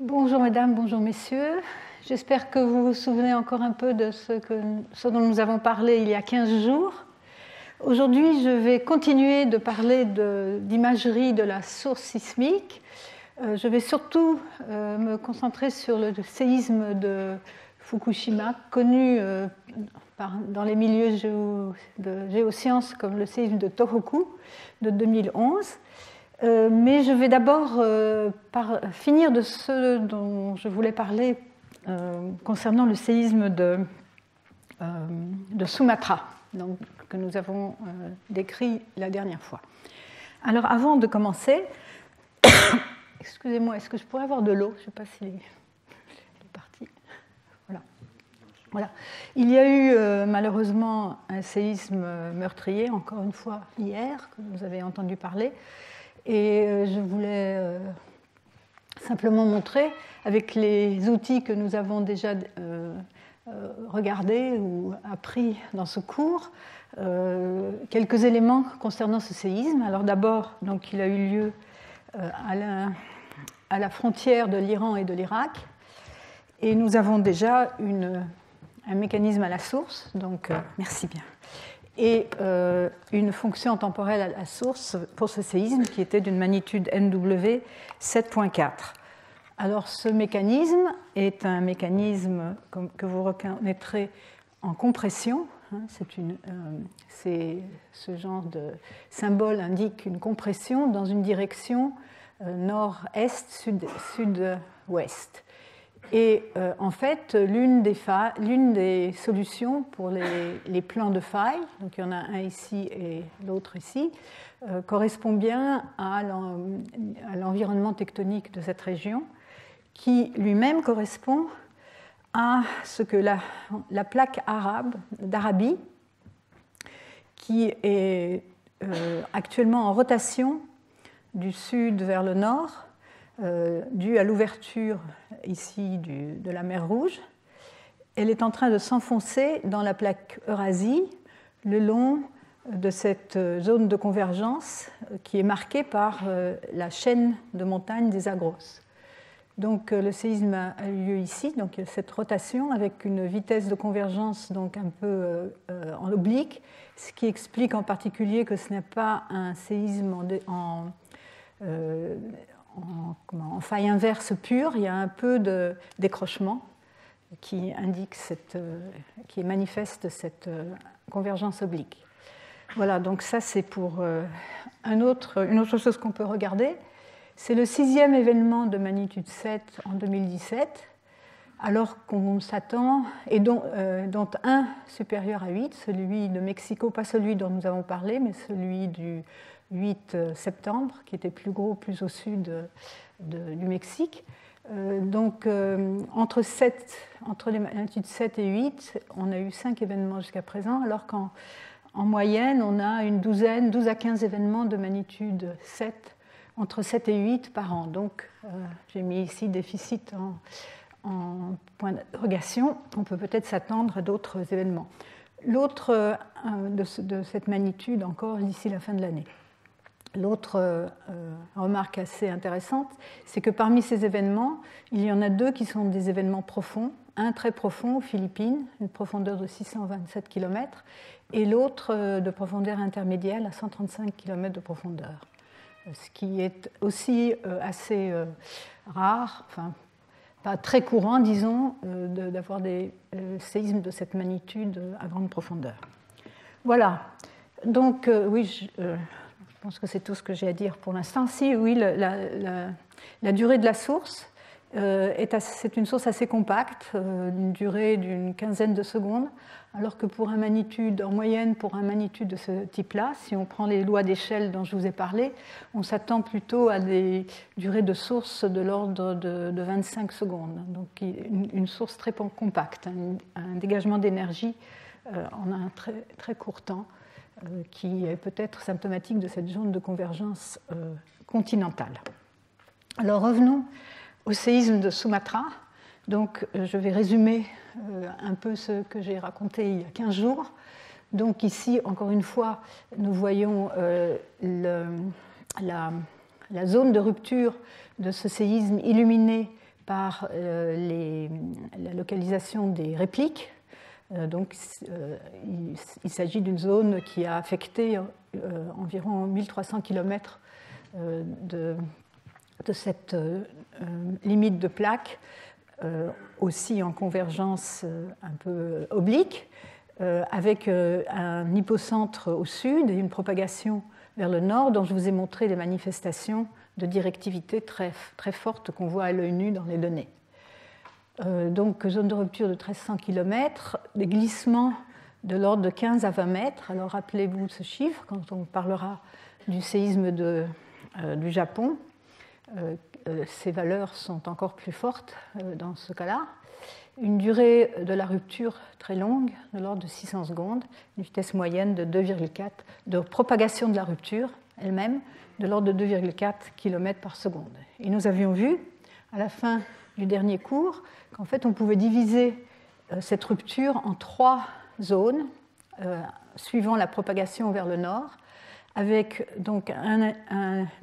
Bonjour mesdames, bonjour messieurs. J'espère que vous vous souvenez encore un peu de ce, que, dont nous avons parlé il y a 15 jours. Aujourd'hui, je vais continuer de parler d'imagerie de, la source sismique. Euh, je vais surtout euh, me concentrer sur le séisme de Fukushima, connu euh, dans les milieux de géosciences comme le séisme de Tohoku de 2011. Mais je vais d'abord finir de ce dont je voulais parler euh, concernant le séisme de, euh, Sumatra, donc, que nous avons euh, décrit la dernière fois. Alors avant de commencer, excusez-moi, est-ce que je pourrais avoir de l'eau? Je ne sais pas si est parti. Voilà. voilà. Il y a eu malheureusement un séisme meurtrier, encore une fois hier, que vous avez entendu parler. Et je voulais simplement montrer, avec les outils que nous avons déjà euh, euh, regardés ou appris dans ce cours, euh, quelques éléments concernant ce séisme. Alors d'abord, donc, il a eu lieu à la, frontière de l'Iran et de l'Irak, et nous avons déjà un mécanisme à la source, donc merci bien, et une fonction temporelle à la source pour ce séisme qui était d'une magnitude NW 7.4. Alors ce mécanisme est un mécanisme que vous reconnaîtrez en compression. Hein, euh, ce genre de symbole indique une compression dans une direction euh, nord-est, sud-ouest. Et euh, en fait, l'une des, solutions pour les, plans de faille, donc il y en a un ici et l'autre ici, correspond bien à l'environnement tectonique de cette région qui lui-même correspond à ce que la, la plaque arabe d'Arabie, qui est euh, actuellement en rotation du sud vers le nord, euh, due à l'ouverture ici de la mer Rouge, elle est en train de s'enfoncer dans la plaque Eurasie le long de cette zone de convergence qui est marquée par euh, la chaîne de montagnes des Agros. Donc euh, le séisme a eu lieu ici, donc cette rotation avec une vitesse de convergence donc un peu euh, euh, en oblique, ce qui explique en particulier que ce n'est pas un séisme en, faille inverse pure, il y a un peu de décrochement qui indique cette, qui manifeste cette convergence oblique. Voilà, donc ça c'est pour un autre, une autre chose qu'on peut regarder. C'est le sixième événement de magnitude 7 en 2017, alors qu'on s'attend, et dont, euh, dont, un supérieur à 8, celui de Mexico, pas celui dont nous avons parlé, mais celui du 8 euh, septembre, qui était plus gros, plus au sud du Mexique. Euh, donc, entre, 7, entre les magnitudes 7 et 8, on a eu 5 événements jusqu'à présent, alors qu'en en moyenne, on a une douzaine, 12 à 15 événements de magnitude 7 entre 7 et 8 par an. Donc, euh, j'ai mis ici déficit en, point d'interrogation. On peut peut-être s'attendre à d'autres événements. L'autre euh, de, cette magnitude encore d'ici la fin de l'année. L'autre euh, remarque assez intéressante, c'est que parmi ces événements, il y en a deux qui sont des événements profonds. Un très profond aux Philippines, une profondeur de 627 km, et l'autre de profondeur intermédiaire à 135 km de profondeur ce qui est aussi euh, assez euh, rare, enfin pas très courant, disons, euh, d'avoir des séismes de cette magnitude à grande profondeur. Voilà. Donc, oui, pense que c'est tout ce que j'ai à dire pour l'instant. Si, oui, la, durée de la source, c'est une source assez compacte, d'une durée d'une quinzaine de secondes alors que pour un magnitude, en moyenne, pour un magnitude de ce type-là, si on prend les lois d'échelle dont je vous ai parlé, on s'attend plutôt à des durées de source de l'ordre de, 25 secondes. Donc une, source très compacte, un, dégagement d'énergie euh, en un très, très court temps, euh, qui est peut-être symptomatique de cette zone de convergence euh, continentale. Alors revenons au séisme de Sumatra. Donc je vais résumer euh, un peu ce que j'ai raconté il y a 15 jours. Donc ici, encore une fois, nous voyons euh, la, zone de rupture de ce séisme illuminée par la localisation des répliques. Donc, il, s'agit d'une zone qui a affecté environ 1300 km de, cette limite de plaque, aussi en convergence un peu oblique. Euh, avec euh, un hypocentre au sud et une propagation vers le nord, dont je vous ai montré des manifestations de directivité très, très fortes qu'on voit à l'œil nu dans les données. Euh, donc, zone de rupture de 1300 km, des glissements de l'ordre de 15 à 20 mètres. Alors, rappelez-vous ce chiffre quand on parlera du séisme de, du Japon. ces valeurs sont encore plus fortes dans ce cas-là une durée de la rupture très longue, de l'ordre de 600 secondes, une vitesse moyenne de 2,4, de propagation de la rupture elle-même, de l'ordre de 2,4 km par seconde. Et nous avions vu, à la fin du dernier cours, qu'en fait on pouvait diviser euh, cette rupture en trois zones, euh, suivant la propagation vers le nord, avec donc un,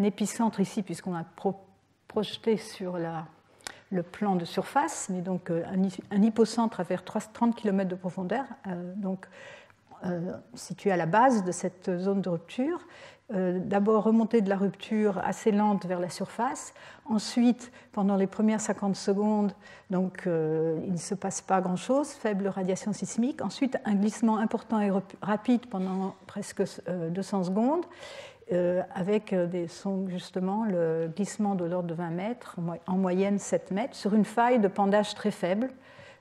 épicentre ici, puisqu'on a projeté sur le plan de surface, mais donc euh, un hypocentre à vers 30 km de profondeur, donc situé à la base de cette zone de rupture. D'abord remontée de la rupture assez lente vers la surface. Ensuite, pendant les premières 50 secondes, donc, il ne se passe pas grand-chose, faible radiation sismique. Ensuite, un glissement important et rapide pendant presque 200 secondes. Euh, avec euh, des sons, justement le glissement de l'ordre de 20 mètres, en moyenne 7 mètres, sur une faille de pendage très faible,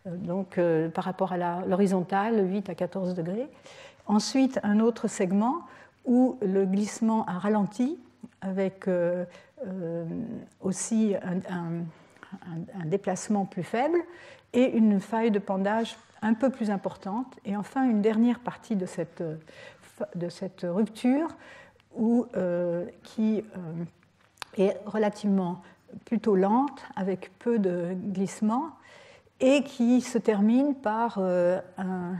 euh, donc par rapport à l'horizontale, 8 à 14 degrés. Ensuite, un autre segment où le glissement a ralenti, avec aussi un, déplacement plus faible et une faille de pendage un peu plus importante. Et enfin, une dernière partie de cette, cette rupture euh, qui euh, est relativement plutôt lente, avec peu de glissement, et qui se termine par euh, un,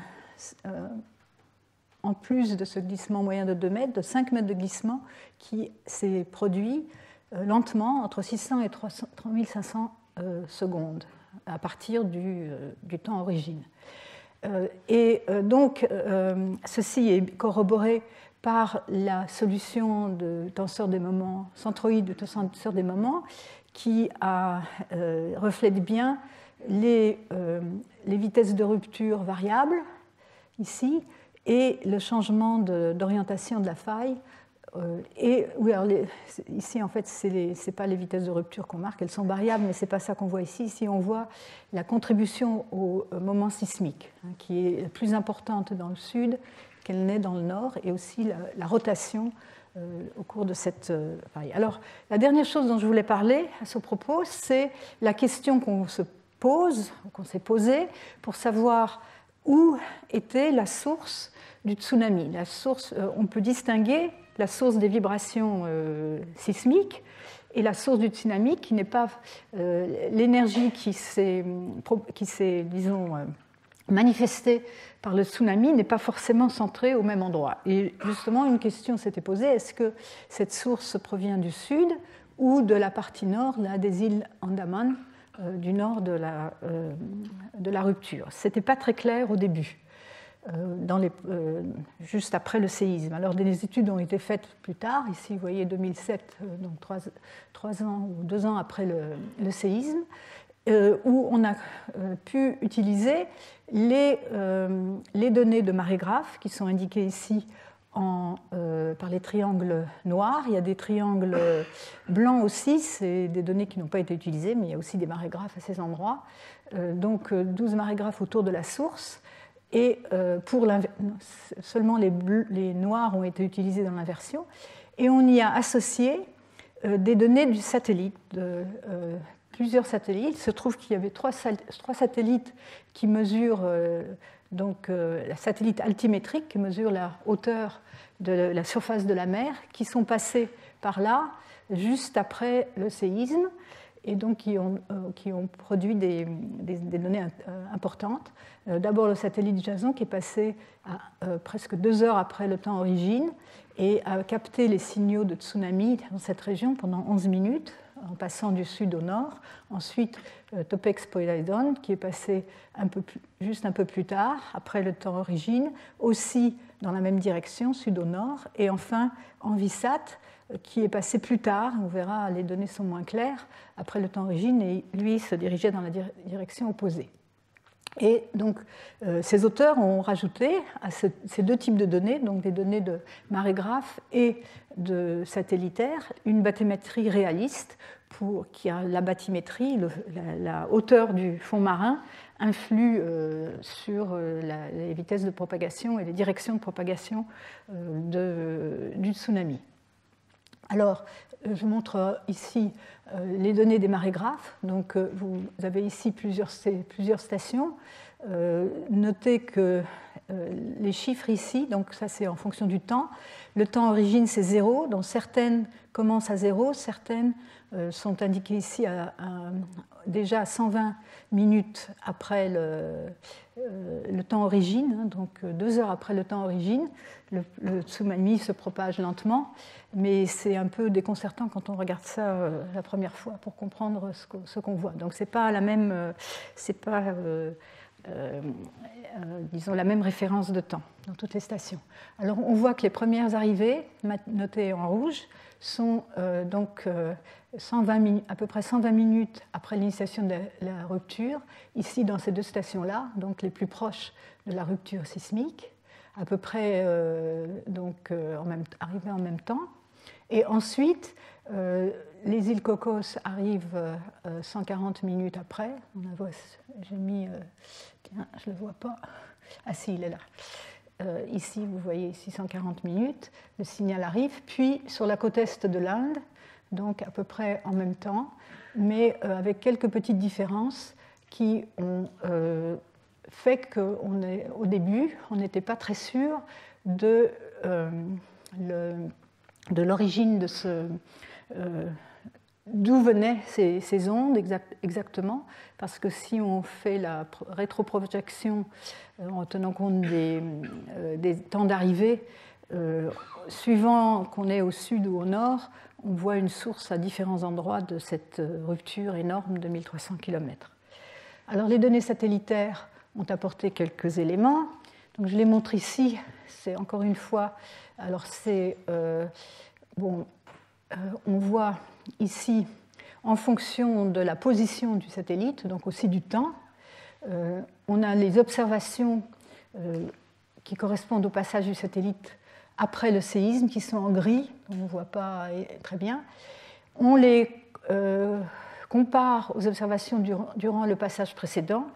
en plus de ce glissement moyen de 2 mètres, de 5 mètres de glissement qui s'est produit lentement entre 600 et 3500 secondes à partir du, du temps origine. Et donc, ceci est corroboré par la solution de tenseur des moments, centroïde de tenseur des moments, qui euh, reflète bien euh, les, vitesses de rupture variables, ici, et le changement d'orientation de, la faille. Euh, et oui, alors ici, en fait, ce n'est pas les vitesses de rupture qu'on marque, elles sont variables, mais ce n'est pas ça qu'on voit ici. Ici, on voit la contribution au moment sismique, hein, qui est plus importante dans le sud qu'elle naît dans le nord et aussi la, rotation euh, au cours de cette euh, Alors, la dernière chose dont je voulais parler à ce propos, c'est la question qu'on se pose, qu'on s'est posée, pour savoir où était la source du tsunami. La source, euh, on peut distinguer la source des vibrations sismiques et la source du tsunami, qui n'est pas l'énergie qui s'est, disons, manifestée par le tsunami n'est pas forcément centré au même endroit. Et justement, une question s'était posée, est-ce que cette source provient du sud ou de la partie nord là, des îles Andaman, euh, du nord de la, euh, de la rupture Ce n'était pas très clair au début. Euh, les, juste après le séisme. Alors des études ont été faites plus tard, ici vous voyez 2007, donc trois, trois, ans ou deux ans après le, séisme, où on a pu utiliser euh, les, données de marégraphe qui sont indiquées ici euh, par les triangles noirs. Il y a des triangles blancs aussi, c'est des données qui n'ont pas été utilisées, mais il y a aussi des marégraphes à ces endroits. Euh, donc 12 marégraphes autour de la source. Et pour seulement les, noirs ont été utilisés dans l'inversion. Et on y a associé des données du satellite, plusieurs satellites. Il se trouve qu'il y avait trois, satellites qui mesurent, euh, donc euh, la satellite altimétrique qui mesure la hauteur de la surface de la mer, qui sont passés par là juste après le séisme et donc qui ont, euh, produit des, données importantes. D'abord le satellite Jason qui est passé presque deux heures après le temps origine et a capté les signaux de tsunami dans cette région pendant 11 minutes en passant du sud au nord. Ensuite, Topex Poseidon, qui est passé un peu juste un peu plus tard, après le temps origine, aussi dans la même direction, sud au nord. Et enfin, Envisat, qui est passé plus tard, on verra, les données sont moins claires, après le temps origine, et lui se dirigeait dans la direction opposée. Et donc, euh, ces auteurs ont rajouté à ces deux types de données, donc des données de marégraphe et de satellitaire, une bathymétrie réaliste, pour, qui la bathymétrie, la, hauteur du fond marin, influe euh, sur euh, les vitesses de propagation et les directions de propagation du tsunami. Alors, je montre ici les données des marégraphes. Donc, euh, vous avez ici plusieurs, stations. Euh, notez que les chiffres ici, donc ça c'est en fonction du temps. Le temps origine c'est zéro, donc certaines commencent à zéro, certaines sont indiquées ici à, déjà à 120 minutes après le, le temps origine, hein, donc deux heures après le temps origine. Le, tsunami se propage lentement mais c'est un peu déconcertant quand on regarde ça euh, la première fois pour comprendre ce qu'on voit. Donc c'est pas la même, euh, c'est pas, euh, disons la même référence de temps dans toutes les stations. Alors on voit que les premières arrivées, notées en rouge, sont donc 120 à peu près 120 minutes après l'initiation de la, rupture, ici dans ces deux stations-là, donc les plus proches de la rupture sismique, à peu près donc en même, arrivées en même temps. Et ensuite, euh, les îles Cocos arrivent 140 euh, minutes après. J'ai mis. Euh, je ne le vois pas. Ah si, il est là. ici, vous voyez ici 140 minutes. Le signal arrive. Puis, sur la côte est de l'Inde, donc à peu près en même temps, mais avec quelques petites différences qui ont fait qu'au début, on n'était pas très sûr de de l'origine de ce. Euh, d'où venaient ces, ondes exactement, parce que si on fait la rétroprojection euh, en tenant compte des, euh, temps d'arrivée, suivant qu'on est au sud ou au nord, on voit une source à différents endroits de cette rupture énorme de 1300 km. Alors les données satellitaires ont apporté quelques éléments. Je les montre ici. C'est encore une fois alors c'est euh, bon, euh, on voit ici en fonction de la position du satellite, donc aussi du temps, euh, on a les observations qui correspondent au passage du satellite après le séisme, qui sont en gris, on ne voit pas très bien. On les compare aux observations durant le passage précédent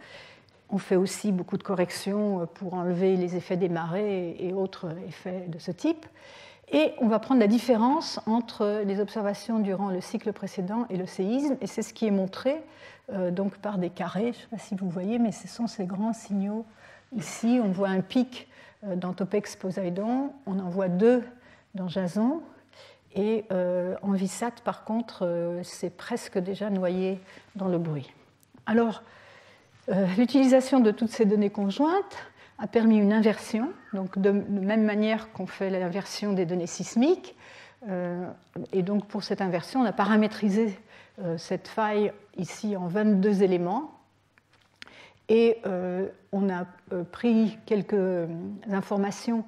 on fait aussi beaucoup de corrections pour enlever les effets des marées et autres effets de ce type. Et on va prendre la différence entre les observations durant le cycle précédent et le séisme, et c'est ce qui est montré euh, donc par des carrés. Je ne sais pas si vous voyez, mais ce sont ces grands signaux. Ici, on voit un pic euh, dans Topex Poseidon, on en voit deux dans Jason, et euh, en Vissat, par contre, c'est presque déjà noyé dans le bruit. Alors, euh, l'utilisation de toutes ces données conjointes a permis une inversion, donc de, même manière qu'on fait l'inversion des données sismiques. Euh, et donc pour cette inversion, on a paramétrisé euh, cette faille ici en 22 éléments. Et on a pris quelques informations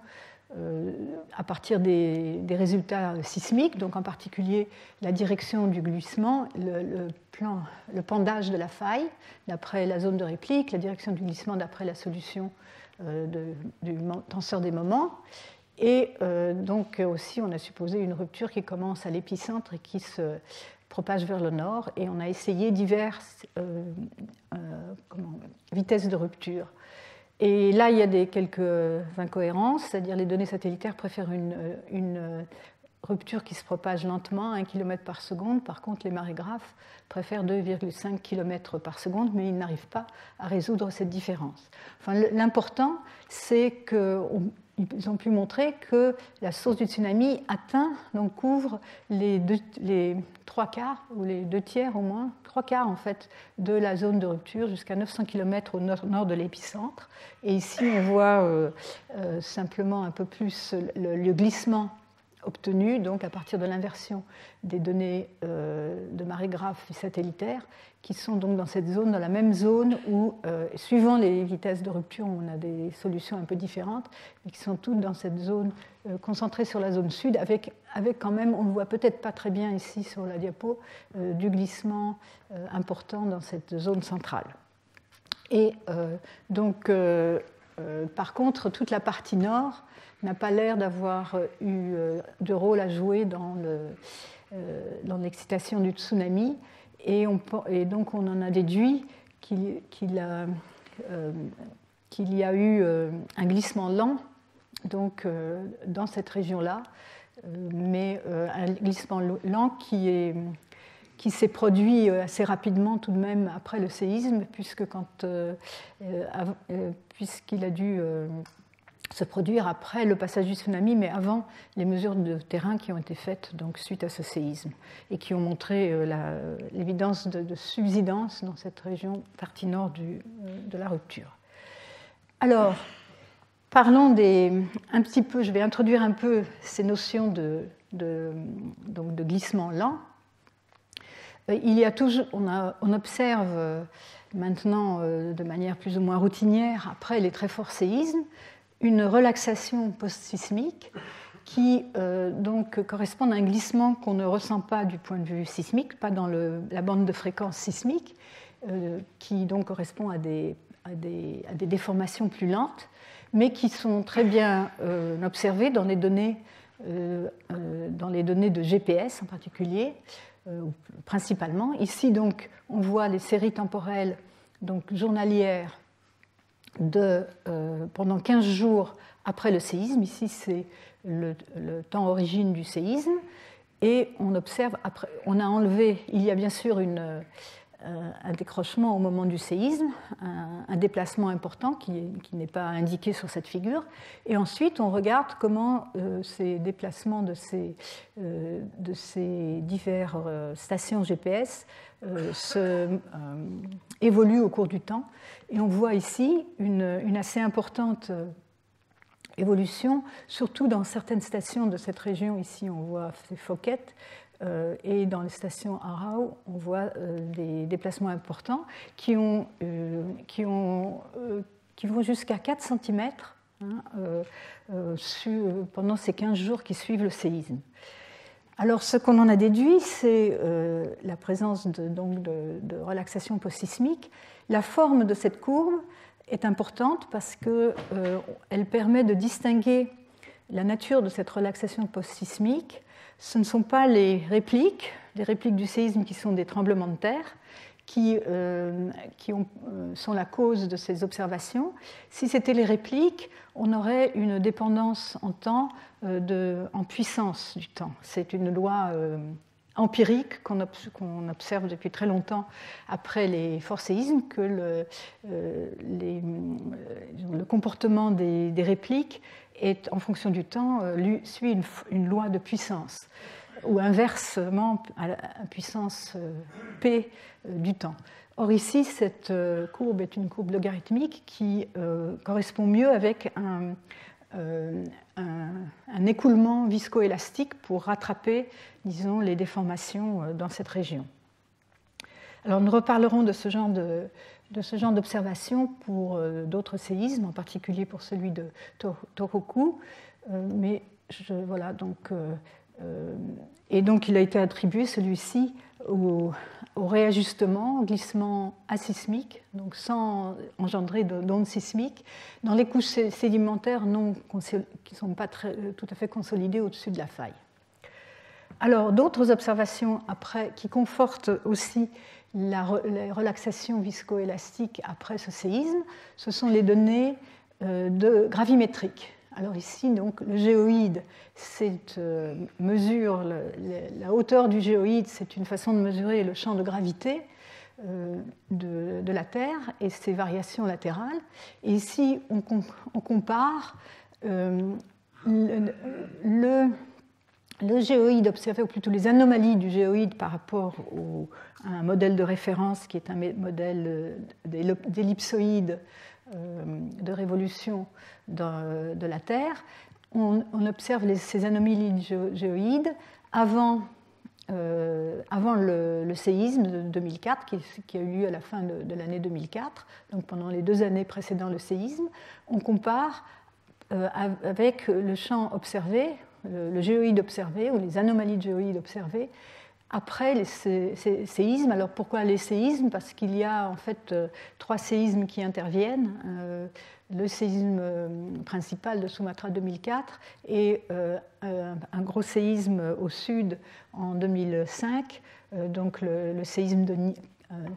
euh, à partir des, résultats sismiques, donc en particulier la direction du glissement, le, plan, le pendage de la faille d'après la zone de réplique, la direction du glissement d'après la solution euh, du tenseur des moments. Et euh, donc aussi, on a supposé une rupture qui commence à l'épicentre et qui se propage vers le nord. Et on a essayé diverses vitesses de rupture. Et là, il y a des, quelques incohérences, c'est-à-dire les données satellitaires préfèrent une, une, rupture qui se propage lentement, 1 km par seconde. Par contre, les marégraphes préfèrent 2,5 km par seconde, mais ils n'arrivent pas à résoudre cette différence. Enfin, L'important, c'est qu'ils ont pu montrer que la source du tsunami atteint, donc couvre les, trois quarts, ou les deux tiers au moins, trois quarts en fait de la zone de rupture jusqu'à 900 km au nord, de l'épicentre. Et ici, on voit euh, euh, simplement un peu plus le, glissement obtenue donc à partir de l'inversion des données de marégraphes satellitaires qui sont donc dans cette zone, dans la même zone où, suivant les vitesses de rupture, on a des solutions un peu différentes, mais qui sont toutes dans cette zone concentrée sur la zone sud, avec, avec quand même, on ne voit peut-être pas très bien ici sur la diapo, du glissement important dans cette zone centrale. Et donc, par contre, toute la partie nord n'a pas l'air d'avoir euh, eu euh, de rôle à jouer dans euh, l'excitation du tsunami. Et, donc on en a déduit qu'il y a eu un glissement lent donc, dans cette région-là, mais un glissement lent qui qui s'est produit assez rapidement tout de même après le séisme, puisque quand, puisqu'il a dû se produire après le passage du tsunami, mais avant les mesures de terrain qui ont été faites donc, suite à ce séisme et qui ont montré euh, l'évidence de, subsidence dans cette région partie nord du, euh, de la rupture. Alors, parlons des, un petit peu, je vais introduire un peu ces notions de, donc de glissement lent. Euh, il y a, on observe maintenant de manière plus ou moins routinière, après les très forts séismes, une relaxation post-sismique qui euh, donc correspond à un glissement qu'on ne ressent pas du point de vue sismique, pas dans la bande de fréquence sismique, euh, qui donc correspond à des, déformations plus lentes, mais qui sont très bien euh, observées dans les données, dans les données de GPS en particulier, principalement. Ici donc on voit les séries temporelles donc journalières euh, pendant 15 jours après le séisme. Ici, c'est le, temps origine du séisme. Et on observe, après, on a enlevé, il y a bien sûr euh, un décrochement au moment du séisme, un, déplacement important qui, n'est pas indiqué sur cette figure. Et ensuite, on regarde comment euh, ces déplacements de ces, de ces diverses stations GPS se, évoluent au cours du temps. Et on voit ici une, assez importante euh, évolution, surtout dans certaines stations de cette région. Ici, on voit ces Phuket, euh, et dans les stations Arau, on voit euh, des déplacements importants qui, ont, qui, ont, qui vont jusqu'à 4 cm hein, pendant ces 15 jours qui suivent le séisme. Alors, ce qu'on en a déduit, c'est la présence de, donc de relaxation post-sismique la forme de cette courbe est importante parce qu'elle euh, permet de distinguer la nature de cette relaxation post-sismique. Ce ne sont pas les répliques, les répliques du séisme qui sont des tremblements de terre, qui, euh, euh, sont la cause de ces observations. Si c'était les répliques, on aurait une dépendance en temps, en puissance du temps. C'est une loi empirique qu'on observe depuis très longtemps après les forcéismes, que le, euh, euh, comportement des, répliques est, en fonction du temps, euh, suit une, loi de puissance, ou inversement à la puissance P du temps. Or ici, cette courbe est une courbe logarithmique qui correspond mieux avec un, euh, un, écoulement viscoélastique pour rattraper, disons, les déformations euh, dans cette région. Alors nous reparlerons de ce genre de, ce genre d'observation pour euh, d'autres séismes, en particulier pour celui de Tohoku. mais voilà, donc, et donc il a été attribué celui-ci au, au réajustement, glissement asismique, donc sans engendrer d'ondes sismiques, dans les couches sédimentaires qui ne sont pas très, tout à fait consolidées au-dessus de la faille. Alors, d'autres observations après qui confortent aussi la, relaxation viscoélastique après ce séisme, ce sont les données euh, gravimétriques. Alors ici, donc, le géoïde, c'est euh, mesure la hauteur du géoïde, c'est une façon de mesurer le champ de gravité euh, de, la Terre et ses variations latérales. Et ici, on, compare euh, le, géoïde observé, ou plutôt les anomalies du géoïde par rapport à un modèle de référence qui est un modèle d'ellipsoïde de révolution de, la Terre on, observe ces anomalies géoïdes avant, avant le, séisme de 2004, qui, a eu lieu à la fin de, l'année 2004, donc pendant les deux années précédant le séisme. On compare avec le champ observé, le, géoïde observé, ou les anomalies de géoïdes observées, après les séismes. Alors pourquoi les séismes? Parce qu'il y a en fait euh, trois séismes qui interviennent. Euh, le séisme euh, principal de Sumatra 2004 et un gros séisme au sud en 2005, donc le, séisme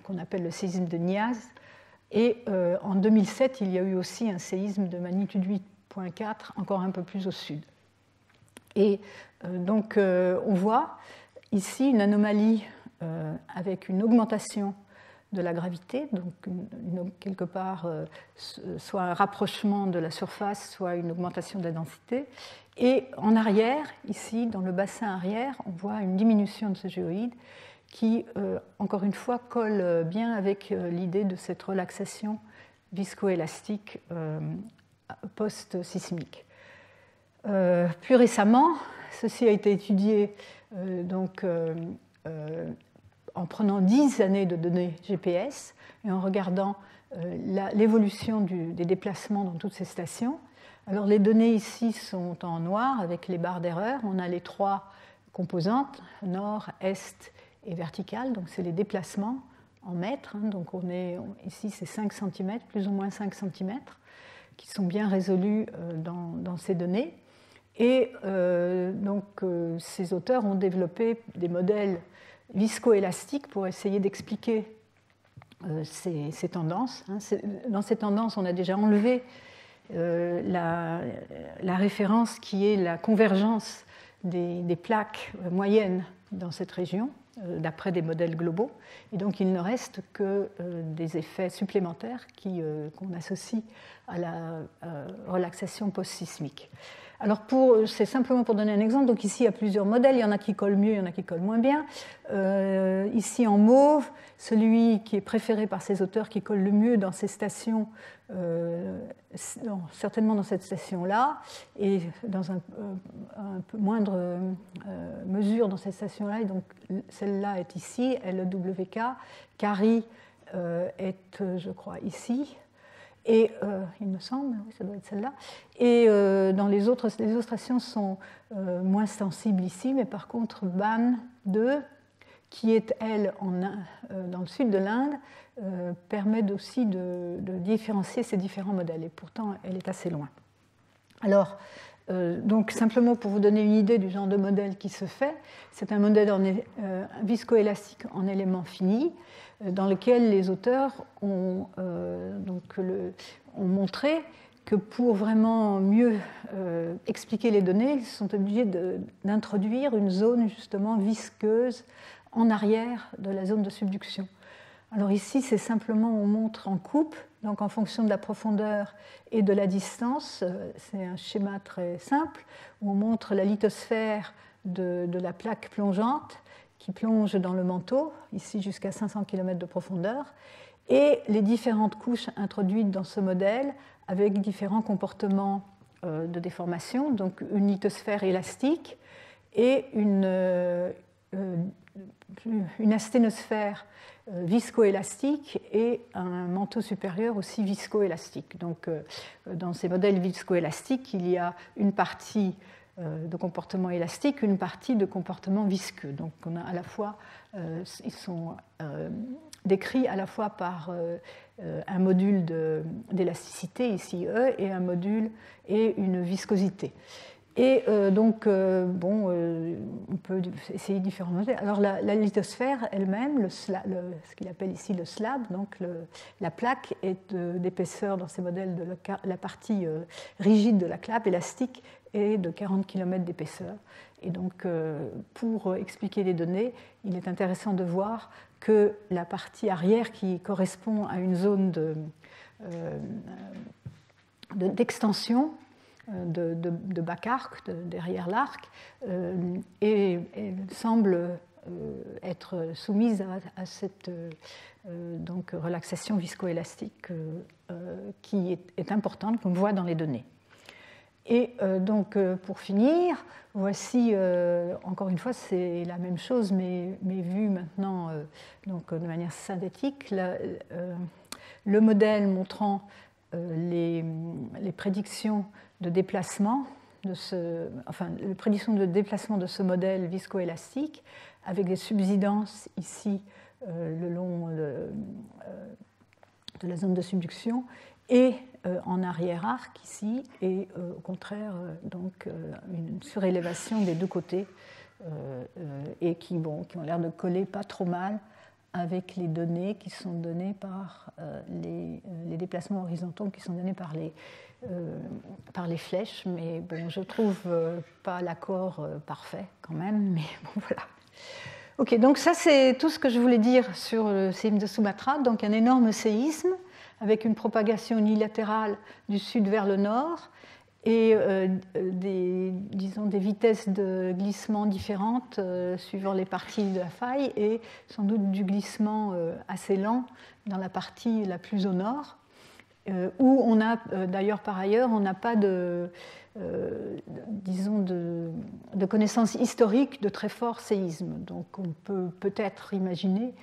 qu'on appelle le séisme de Niaz. Et en 2007, il y a eu aussi un séisme de magnitude 8.4, encore un peu plus au sud. Et donc on voit ici une anomalie euh, avec une augmentation de la gravité, donc quelque part euh, soit un rapprochement de la surface, soit une augmentation de la densité. Et en arrière, ici, dans le bassin arrière, on voit une diminution de ce géoïde qui, euh, encore une fois, colle bien avec l'idée de cette relaxation viscoélastique post-sismique. plus récemment, ceci a été étudié euh, donc, euh, euh, en prenant 10 années de données GPS et en regardant l'évolution des déplacements dans toutes ces stations. Alors les données ici sont en noir avec les barres d'erreur. On a les trois composantes, nord, est et verticale. Donc c'est les déplacements en mètres. Hein. donc on est ici c'est 5 cm, plus ou moins 5 cm, qui sont bien résolus dans ces données. Et euh, donc, euh, ces auteurs ont développé des modèles viscoélastiques pour essayer d'expliquer euh, ces, tendances. Hein. Dans ces tendances, on a déjà enlevé la, référence qui est la convergence des, plaques moyennes dans cette région, d'après des modèles globaux. Et donc, il ne reste que des effets supplémentaires qu'on associe à la relaxation post-sismique. Alors, c'est simplement pour donner un exemple. Donc, ici, il y a plusieurs modèles. Il y en a qui collent mieux, il y en a qui collent moins bien. Euh, ici, en mauve, celui qui est préféré par ces auteurs, qui colle le mieux dans ces stations, euh, certainement dans cette station-là, et dans un, euh, peu moindre mesure dans cette station-là. Et donc, celle-là est ici, LWK. Cari est, je crois, ici. Et euh, il me semble, ça doit être celle-là. Et euh, dans les autres, les illustrations sont euh, moins sensibles ici, mais par contre, BAN 2, qui est elle en, dans le sud de l'Inde, permet aussi de, différencier ces différents modèles. Et pourtant, elle est assez loin. Alors, donc simplement pour vous donner une idée du genre de modèle qui se fait, c'est un modèle viscoélastique en éléments finis dans lequel les auteurs ont, euh, donc ont montré que pour vraiment mieux euh, expliquer les données, ils sont obligés d'introduire une zone justement visqueuse en arrière de la zone de subduction. Alors ici, c'est simplement, on montre en coupe, donc en fonction de la profondeur et de la distance, euh, c'est un schéma très simple, où on montre la lithosphère de, de la plaque plongeante qui plonge dans le manteau, ici jusqu'à 500 km de profondeur, et les différentes couches introduites dans ce modèle avec différents comportements euh, de déformation, donc une lithosphère élastique et une, euh, une asténosphère euh, viscoélastique et un manteau supérieur aussi viscoélastique. Donc, dans ces modèles viscoélastiques, il y a une partie euh, de comportement élastique, une partie de comportement visqueux. Donc on a à la fois, euh, ils sont euh, décrits à la fois par un module d'élasticité, ici E, et un module et une viscosité. Et donc, bon, on peut essayer différents modèles. Alors, la, lithosphère elle-même, le, ce qu'il appelle ici le slab, donc la plaque est d'épaisseur dans ces modèles de la, la partie rigide de la clave, élastique, et de 40 km d'épaisseur. Et donc, euh, pour expliquer les données, il est intéressant de voir que la partie arrière qui correspond à une zone euh, d'extension de, de, bac arc, derrière l'arc, euh, semble être soumise à, cette donc, relaxation viscoélastique qui est, est importante, qu'on voit dans les données. Et donc, pour finir, voici, encore une fois, c'est la même chose, mais, mais vu maintenant donc, de manière synthétique, le modèle montrant les, les, prédictions de déplacement de ce, enfin, les prédictions de déplacement de ce modèle viscoélastique avec des subsidences ici euh, le long euh, de la zone de subduction et euh, en arrière-arc ici, et au contraire, donc, une surélévation des deux côtés, et qui, bon, qui ont l'air de coller pas trop mal avec les données qui sont données par les, les, déplacements horizontaux qui sont donnés par les, par les flèches, mais bon, je trouve pas l'accord parfait quand même, mais bon voilà. Ok, donc ça c'est tout ce que je voulais dire sur le séisme de Sumatra. Donc un énorme séisme avec une propagation unilatérale du sud vers le nord et euh, des, disons, des vitesses de glissement différentes euh, suivant les parties de la faille et sans doute du glissement euh, assez lent dans la partie la plus au nord, où on a d'ailleurs par ailleurs on n'a pas de disons, de, connaissances historiques de très forts séismes. Donc on peut peut-être imaginer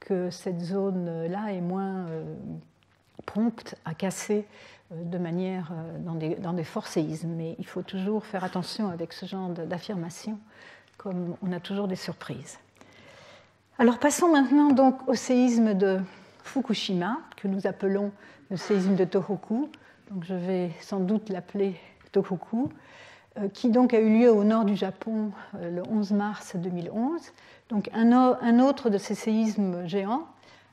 que cette zone-là est moins prompte à casser euh, de manière dans des, dans des, forts séismes. Mais il faut toujours faire attention avec ce genre d'affirmation, comme on a toujours des surprises. Alors passons maintenant donc au séisme de Fukushima, que nous appelons le séisme de Tohoku. Donc je vais sans doute l'appeler Tohoku, euh, qui donc a eu lieu au nord du Japon euh, le 11 mars 2011. Donc un, autre de ces séismes géants,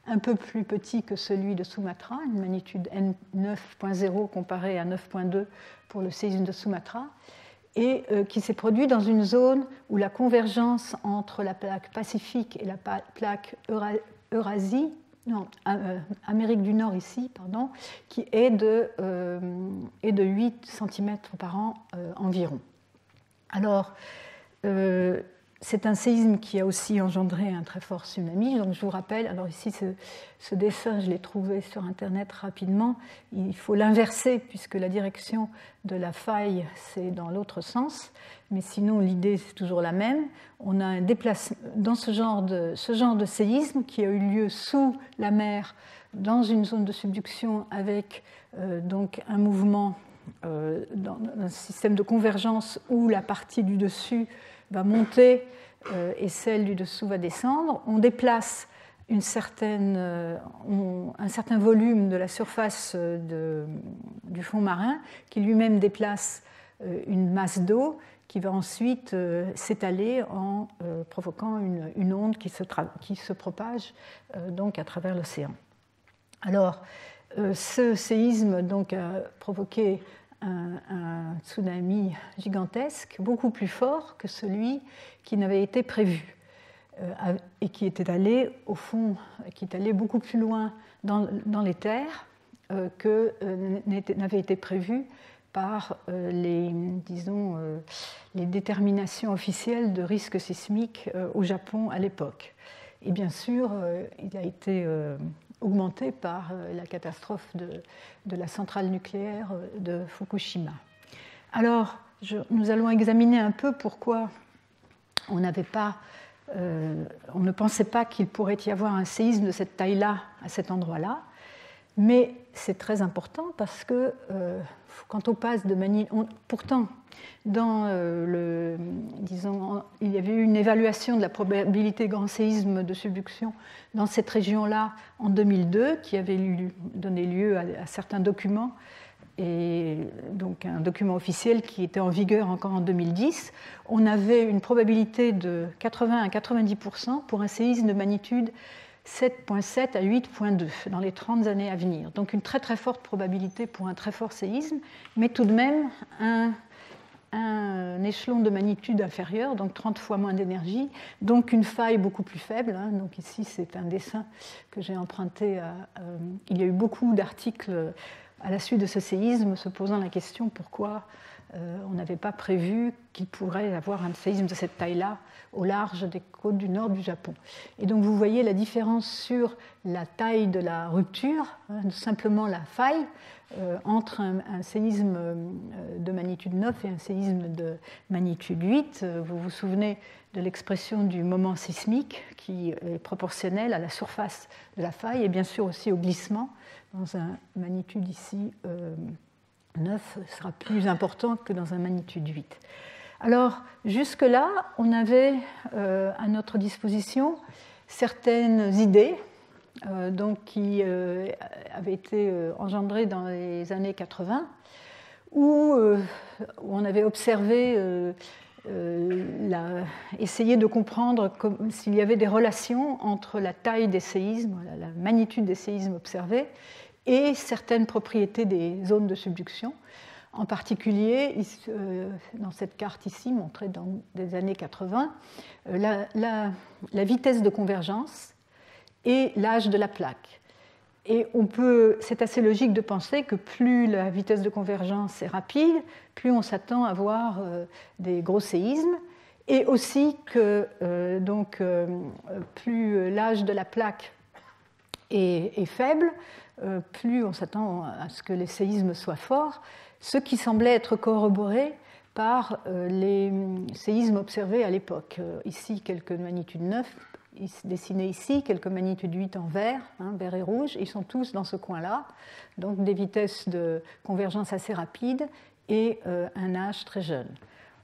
un peu plus petit que celui de Sumatra, une magnitude N9.0 comparée à 9.2 pour le séisme de Sumatra, et euh, qui s'est produit dans une zone où la convergence entre la plaque Pacifique et la plaque Eurasie non, euh, Amérique du Nord ici, pardon, qui est de, euh, de 8 cm par an euh, environ. Alors, c'est un séisme qui a aussi engendré un très fort tsunami. Donc je vous rappelle, alors ici ce, dessin, je l'ai trouvé sur Internet rapidement. Il faut l'inverser puisque la direction de la faille, c'est dans l'autre sens. Mais sinon, l'idée, c'est toujours la même. On a un déplacement dans ce genre, de, ce genre de séisme qui a eu lieu sous la mer, dans une zone de subduction avec euh, donc un mouvement euh, dans un système de convergence où la partie du dessus va monter euh, et celle du dessous va descendre. On déplace euh, un certain volume de la surface euh, du fond marin qui lui-même déplace une masse d'eau qui va ensuite s'étaler en provoquant une, onde qui se, qui se propage donc à travers l'océan. Alors, ce séisme donc, a provoqué un, tsunami gigantesque, beaucoup plus fort que celui qui n'avait été prévu euh, et qui était allé au fond, qui est allé beaucoup plus loin dans, les terres euh, que euh, n'avait été prévu par les, disons, les déterminations officielles de risque sismique au Japon à l'époque. Et bien sûr, il a été augmenté par euh, la catastrophe de, la centrale nucléaire euh, de Fukushima. Alors, nous allons examiner un peu pourquoi euh, on ne pensait pas qu'il pourrait y avoir un séisme de cette taille-là à cet endroit-là, mais c'est très important parce que quand on passe de manière, pourtant dans euh, le, disons, il y avait eu une évaluation de la probabilité grand séisme de subduction dans cette région-là en 2002, qui avait donné lieu à, certains documents, et donc un document officiel qui était en vigueur encore en 2010. On avait une probabilité de 80 à 90% pour un séisme de magnitude 7.7 à 8.2 dans les 30 années à venir. Donc une très très forte probabilité pour un très fort séisme, mais tout de même un échelon de magnitude inférieur, donc 30 fois moins d'énergie, donc une faille beaucoup plus faible. Hein. Donc ici, c'est un dessin que j'ai emprunté. Euh, il y a eu beaucoup d'articles à la suite de ce séisme, se posant la question pourquoi on n'avait pas prévu qu'il pourrait avoir un séisme de cette taille-là au large des côtes du nord du Japon. Et donc vous voyez la différence sur la taille de la rupture, hein, simplement la faille, euh, entre un, séisme euh, de magnitude 9 et un séisme de magnitude 8. Euh, vous vous souvenez de l'expression du moment sismique qui est proportionnel à la surface de la faille et bien sûr aussi au glissement. Dans un magnitude ici 9 sera plus important que dans un magnitude 8. Alors jusque-là, on avait à notre disposition certaines idées euh, donc, qui euh, avait été euh, engendré dans les années 80, où, on avait observé, essayé de comprendre s'il y avait des relations entre la taille des séismes, la magnitude des séismes observés, et certaines propriétés des zones de subduction. En particulier, dans cette carte ici, montrée dans les années 80, la vitesse de convergence et l'âge de la plaque. Et on peut, c'est assez logique de penser que plus la vitesse de convergence est rapide, plus on s'attend à voir euh, des gros séismes, et aussi que euh, donc, euh, plus l'âge de la plaque est faible, plus on s'attend à ce que les séismes soient forts, ce qui semblait être corroboré par les séismes observés à l'époque. Ici, quelques magnitudes 9, dessinés ici, quelques magnitudes 8 en vert, hein, vert et rouge, ils sont tous dans ce coin-là, donc des vitesses de convergence assez rapides et euh, un âge très jeune.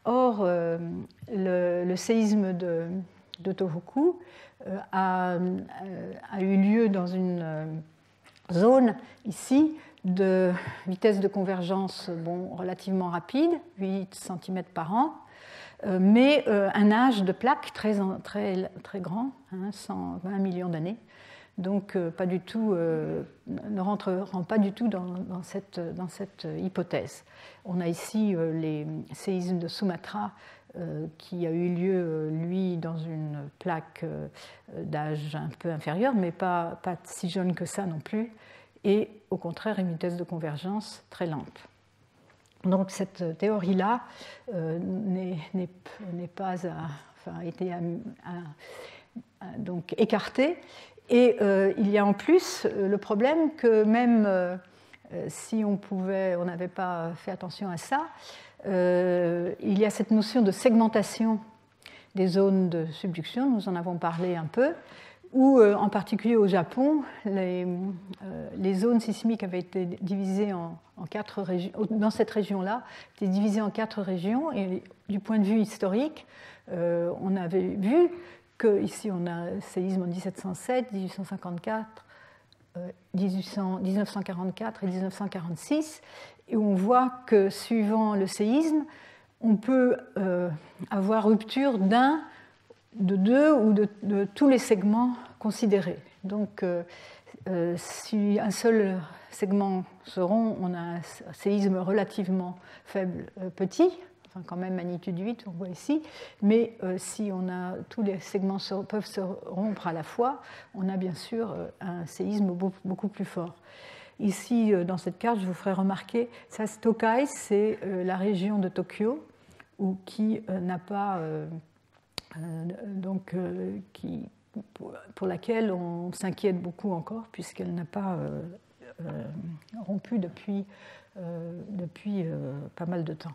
Or, euh, le, séisme de, Tohoku euh, a, eu lieu dans une zone ici de vitesse de convergence bon, relativement rapide, 8 cm par an, euh, mais euh, un âge de plaque très, très, très grand, 120 hein, millions d'années, donc euh, pas du tout, ne rentre pas du tout dans, cette, dans, cette, hypothèse. On a ici les séismes de Sumatra qui a eu lieu, lui, dans une plaque d'âge un peu inférieur, mais pas, pas si jeune que ça non plus, et au contraire une vitesse de convergence très lente. Donc cette théorie-là euh, n'est pas enfin, été donc écartée. Et euh, il y a en plus euh, le problème que même si on pouvait, on n'avait pas fait attention à ça, il y a cette notion de segmentation des zones de subduction, nous en avons parlé un peu, où euh, en particulier au Japon, les, euh, les, zones sismiques avaient été divisées en, quatre régions, dans cette région-là, étaient divisées en quatre régions, et du point de vue historique, euh, on avait vu que ici on a un séisme en 1707, 1854, 1944 et 1946, et on voit que suivant le séisme, on peut avoir rupture d'un de deux ou de, tous les segments considérés. Donc, euh, euh, si un seul segment se rompt, on a un séisme relativement faible, euh, petit, enfin quand même magnitude 8, on voit ici, mais si on a, tous les segments peuvent se rompre à la fois, on a bien sûr un séisme beaucoup, plus fort. Ici, dans cette carte, je vous ferai remarquer, ça, Tokai, c'est la région de Tokyo, où, qui n'a pas euh, donc, euh, qui, pour laquelle on s'inquiète beaucoup encore, puisqu'elle n'a pas euh, rompu depuis, depuis pas mal de temps.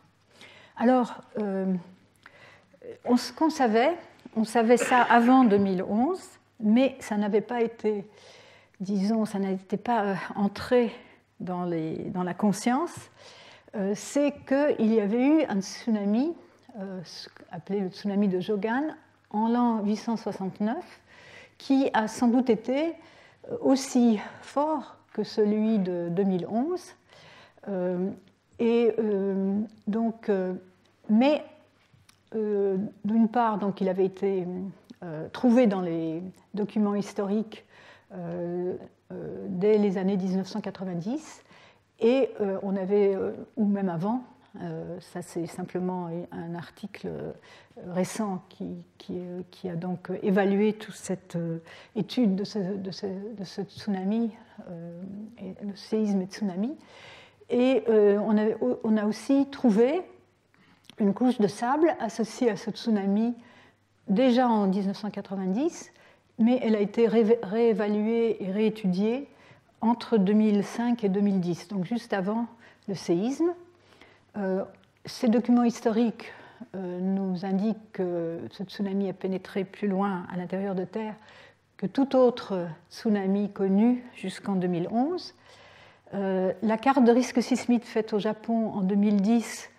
Alors, on, qu'on savait, on savait ça avant 2011, mais ça n'avait pas été, disons, ça n'était pas entré dans, la conscience, c'est qu'il y avait eu un tsunami euh, appelé le tsunami de Jogan en l'an 869, qui a sans doute été euh, aussi fort que celui de 2011. Euh, et donc, mais d'une part, donc, il avait été trouvé dans les documents historiques dès les années 1990, et on avait, ou même avant, ça, c'est simplement un article récent qui, a donc évalué toute cette étude de ce tsunami, le séisme et tsunami. Et on, on, a aussi trouvé une couche de sable associée à ce tsunami déjà en 1990, mais elle a été réévaluée et réétudiée entre 2005 et 2010, donc juste avant le séisme. Euh, ces documents historiques euh, nous indiquent que ce tsunami a pénétré plus loin à l'intérieur de Terre que tout autre tsunami connu jusqu'en 2011. Euh, la carte de risque sismique faite au Japon en 2010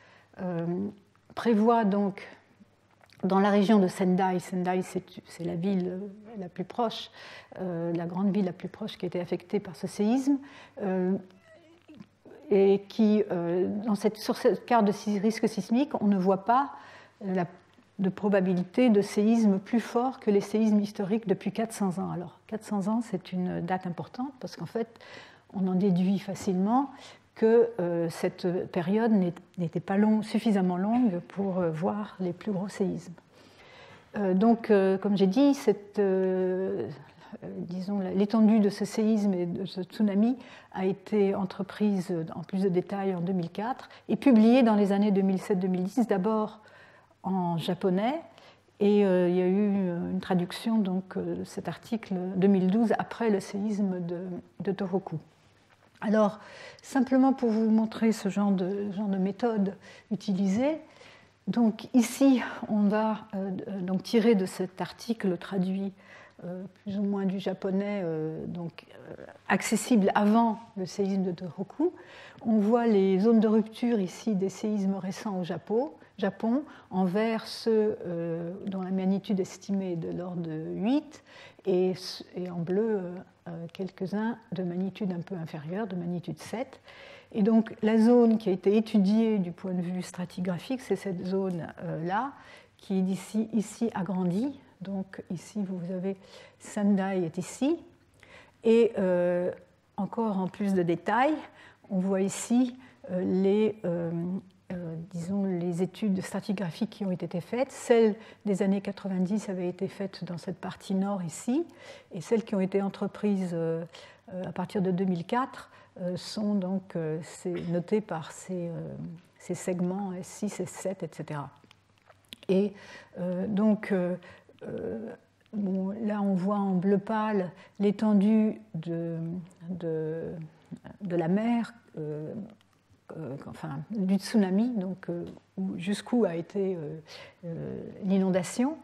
prévoit donc dans la région de Sendai, Sendai c'est la ville la plus proche, euh, la grande ville la plus proche qui a été affectée par ce séisme, euh, et qui, euh, dans cette, sur cette carte de risque sismique, on ne voit pas de probabilité de séisme plus fort que les séismes historiques depuis 400 ans. Alors 400 ans, c'est une date importante parce qu'en fait, on en déduit facilement que euh, cette période n'était pas suffisamment longue pour euh, voir les plus gros séismes. Euh, donc, comme j'ai dit, l'étendue de ce séisme et de ce tsunami a été entreprise en plus de détails en 2004 et publiée dans les années 2007-2010, d'abord en japonais, et il y a eu une traduction donc, de cet article 2012 après le séisme de Tohoku. Alors, simplement pour vous montrer ce genre de, genre de méthode utilisée, donc ici, on va euh, donc tirer de cet article traduit euh, plus ou moins du japonais, euh, donc accessible avant le séisme de Tohoku. On voit les zones de rupture ici des séismes récents au Japon, Japon en vert ceux dont la magnitude estimée est de l'ordre de 8 et, en bleu quelques-uns de magnitude un peu inférieure, de magnitude 7. Et donc la zone qui a été étudiée du point de vue stratigraphique, c'est cette zone-là, qui est ici, ici agrandie. Donc ici, vous avez Sendai est ici. Et euh, encore en plus de détails, on voit ici euh, les, euh, disons, les études stratigraphiques qui ont été faites. Celles des années 90 avaient été faites dans cette partie nord ici, et celles qui ont été entreprises euh, euh, à partir de 2004 sont donc notées par ces, segments S6, S7, etc. Et donc, là, on voit en bleu pâle l'étendue de, de, la mer euh, enfin, du tsunami, donc euh, jusqu'où a été euh, l'inondation.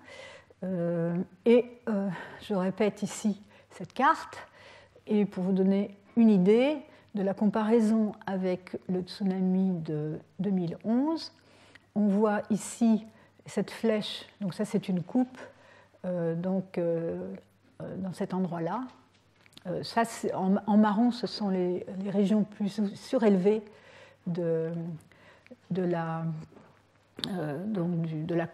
et je répète ici cette carte, et pour vous donner une idée de la comparaison avec le tsunami de 2011, on voit ici cette flèche, donc ça c'est une coupe, donc dans cet endroit-là. en, marron, ce sont les régions plus surélevées de, la. Euh, donc de la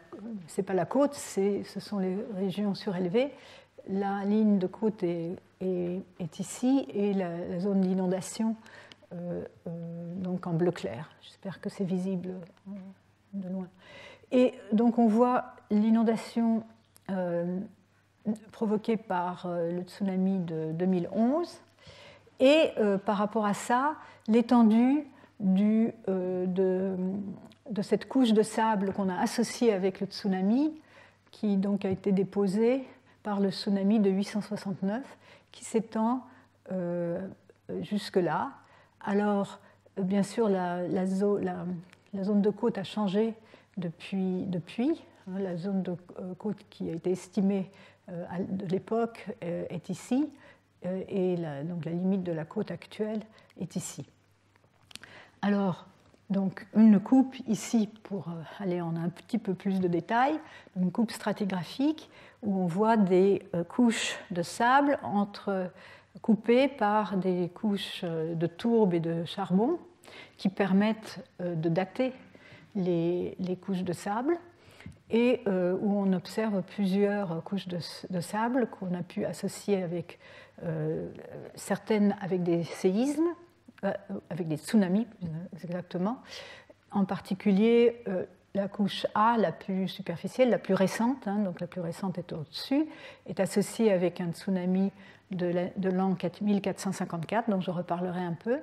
c'est pas la côte, ce sont les régions surélevées. La ligne de côte est, ici et la, zone d'inondation euh, euh, donc en bleu clair. J'espère que c'est visible de loin. Et donc on voit l'inondation provoquée par le tsunami de 2011 et par rapport à ça, l'étendue euh, de, cette couche de sable qu'on a associée avec le tsunami, qui donc a été déposée par le tsunami de 869, qui s'étend euh, jusque-là. Alors, bien sûr, la, zone de côte a changé depuis. depuis. Hein, la zone de euh, côte qui a été estimée de l'époque est ici, et donc la limite de la côte actuelle est ici. Alors, donc une coupe ici pour euh, aller en un petit peu plus de détails, une coupe stratigraphique où on voit des euh, couches de sable entre, coupées par des couches euh, de tourbe et de charbon qui permettent de dater les, couches de sable et où on observe plusieurs couches de, sable qu'on a pu associer avec certaines avec des séismes avec des tsunamis exactement, en particulier la couche A, la plus superficielle, la plus récente, hein, donc la plus récente est au-dessus, est associée avec un tsunami de l'an 1454, dont je reparlerai un peu.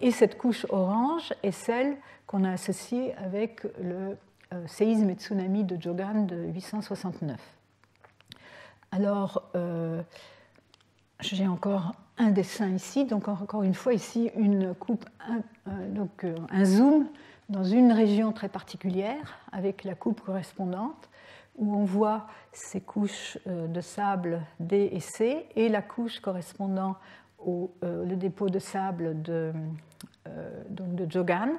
Et cette couche orange est celle qu'on a associée avec le euh, séisme et tsunami de Jogan de 869. Alors, euh, j'ai encore un dessin ici, donc encore une fois ici une coupe, euh, donc un zoom dans une région très particulière avec la coupe correspondante où on voit ces couches euh, de sable D et C et la couche correspondant au euh, dépôt de sable de, euh, Jogan.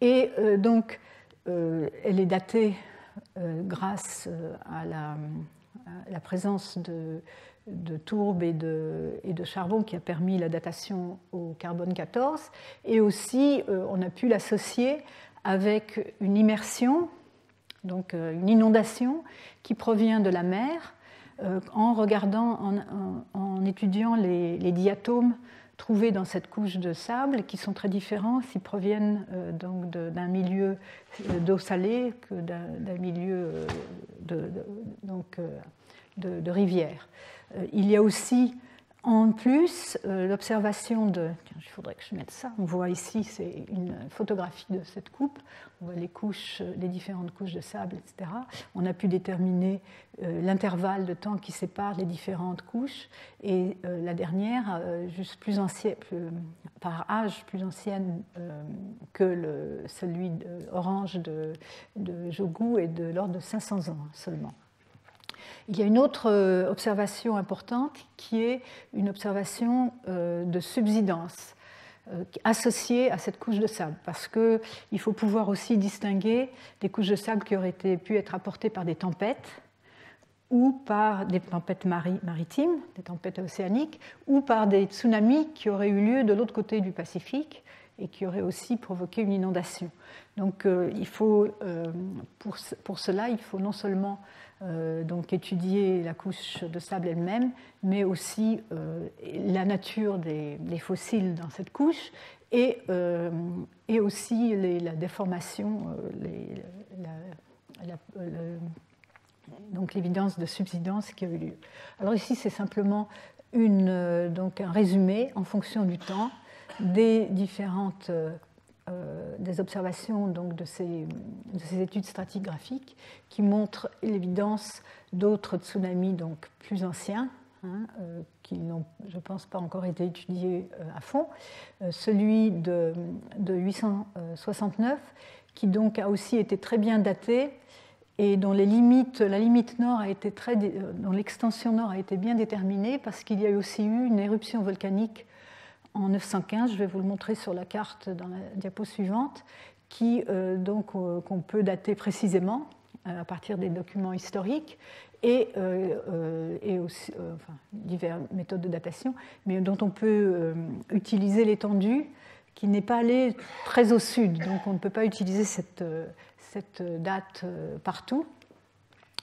Et donc, elle est datée grâce à la présence de, de tourbe et de, charbon qui a permis la datation au carbone 14. Et aussi, on a pu l'associer avec une immersion donc euh, une inondation qui provient de la mer, euh, en regardant, en, étudiant les, diatomes trouvés dans cette couche de sable, qui sont très différents s'ils proviennent euh, donc d'un milieu d'eau salée que d'un milieu de, rivière. Il y a aussi en plus, euh, l'observation de. il faudrait que je mette ça. On voit ici, c'est une photographie de cette coupe. On voit les couches, les différentes couches de sable, etc. On a pu déterminer euh, l'intervalle de temps qui sépare les différentes couches. Et euh, la dernière, juste plus ancienne, par âge plus ancienne que le, celui orange de, de Jogou, est de l'ordre de 500 ans seulement. Il y a une autre euh, observation importante qui est une observation euh, de subsidence euh, associée à cette couche de sable, parce qu'il faut pouvoir aussi distinguer des couches de sable qui auraient pu être apportées par des tempêtes ou par des tempêtes maritimes, des tempêtes océaniques, ou par des tsunamis qui auraient eu lieu de l'autre côté du Pacifique et qui auraient aussi provoqué une inondation. Donc il faut, pour, cela, il faut non seulement donc étudier la couche de sable elle-même, mais aussi euh, la nature des, fossiles dans cette couche et, euh, et aussi la déformation, donc l'évidence de subsidence qui a eu lieu. Alors ici, c'est simplement une, donc un résumé en fonction du temps des différentes euh, des observations donc, de, ces, de, ces, études stratigraphiques qui montrent l'évidence d'autres tsunamis donc, plus anciens, hein, euh, qui n'ont, je pense, pas encore été étudiés euh, à fond. celui de, de, 869, qui donc a aussi été très bien daté et dont la limite nord a été très, dont l'extension nord a été bien déterminée parce qu'il y a aussi eu une éruption volcanique en 915, je vais vous le montrer sur la carte dans la diapo suivante, qui euh, donc euh, qu'on peut dater précisément euh, à partir des documents historiques et, et aussi enfin, diverses méthodes de datation, mais dont on peut utiliser l'étendue qui n'est pas allée très au sud, donc on ne peut pas utiliser cette, cette date partout.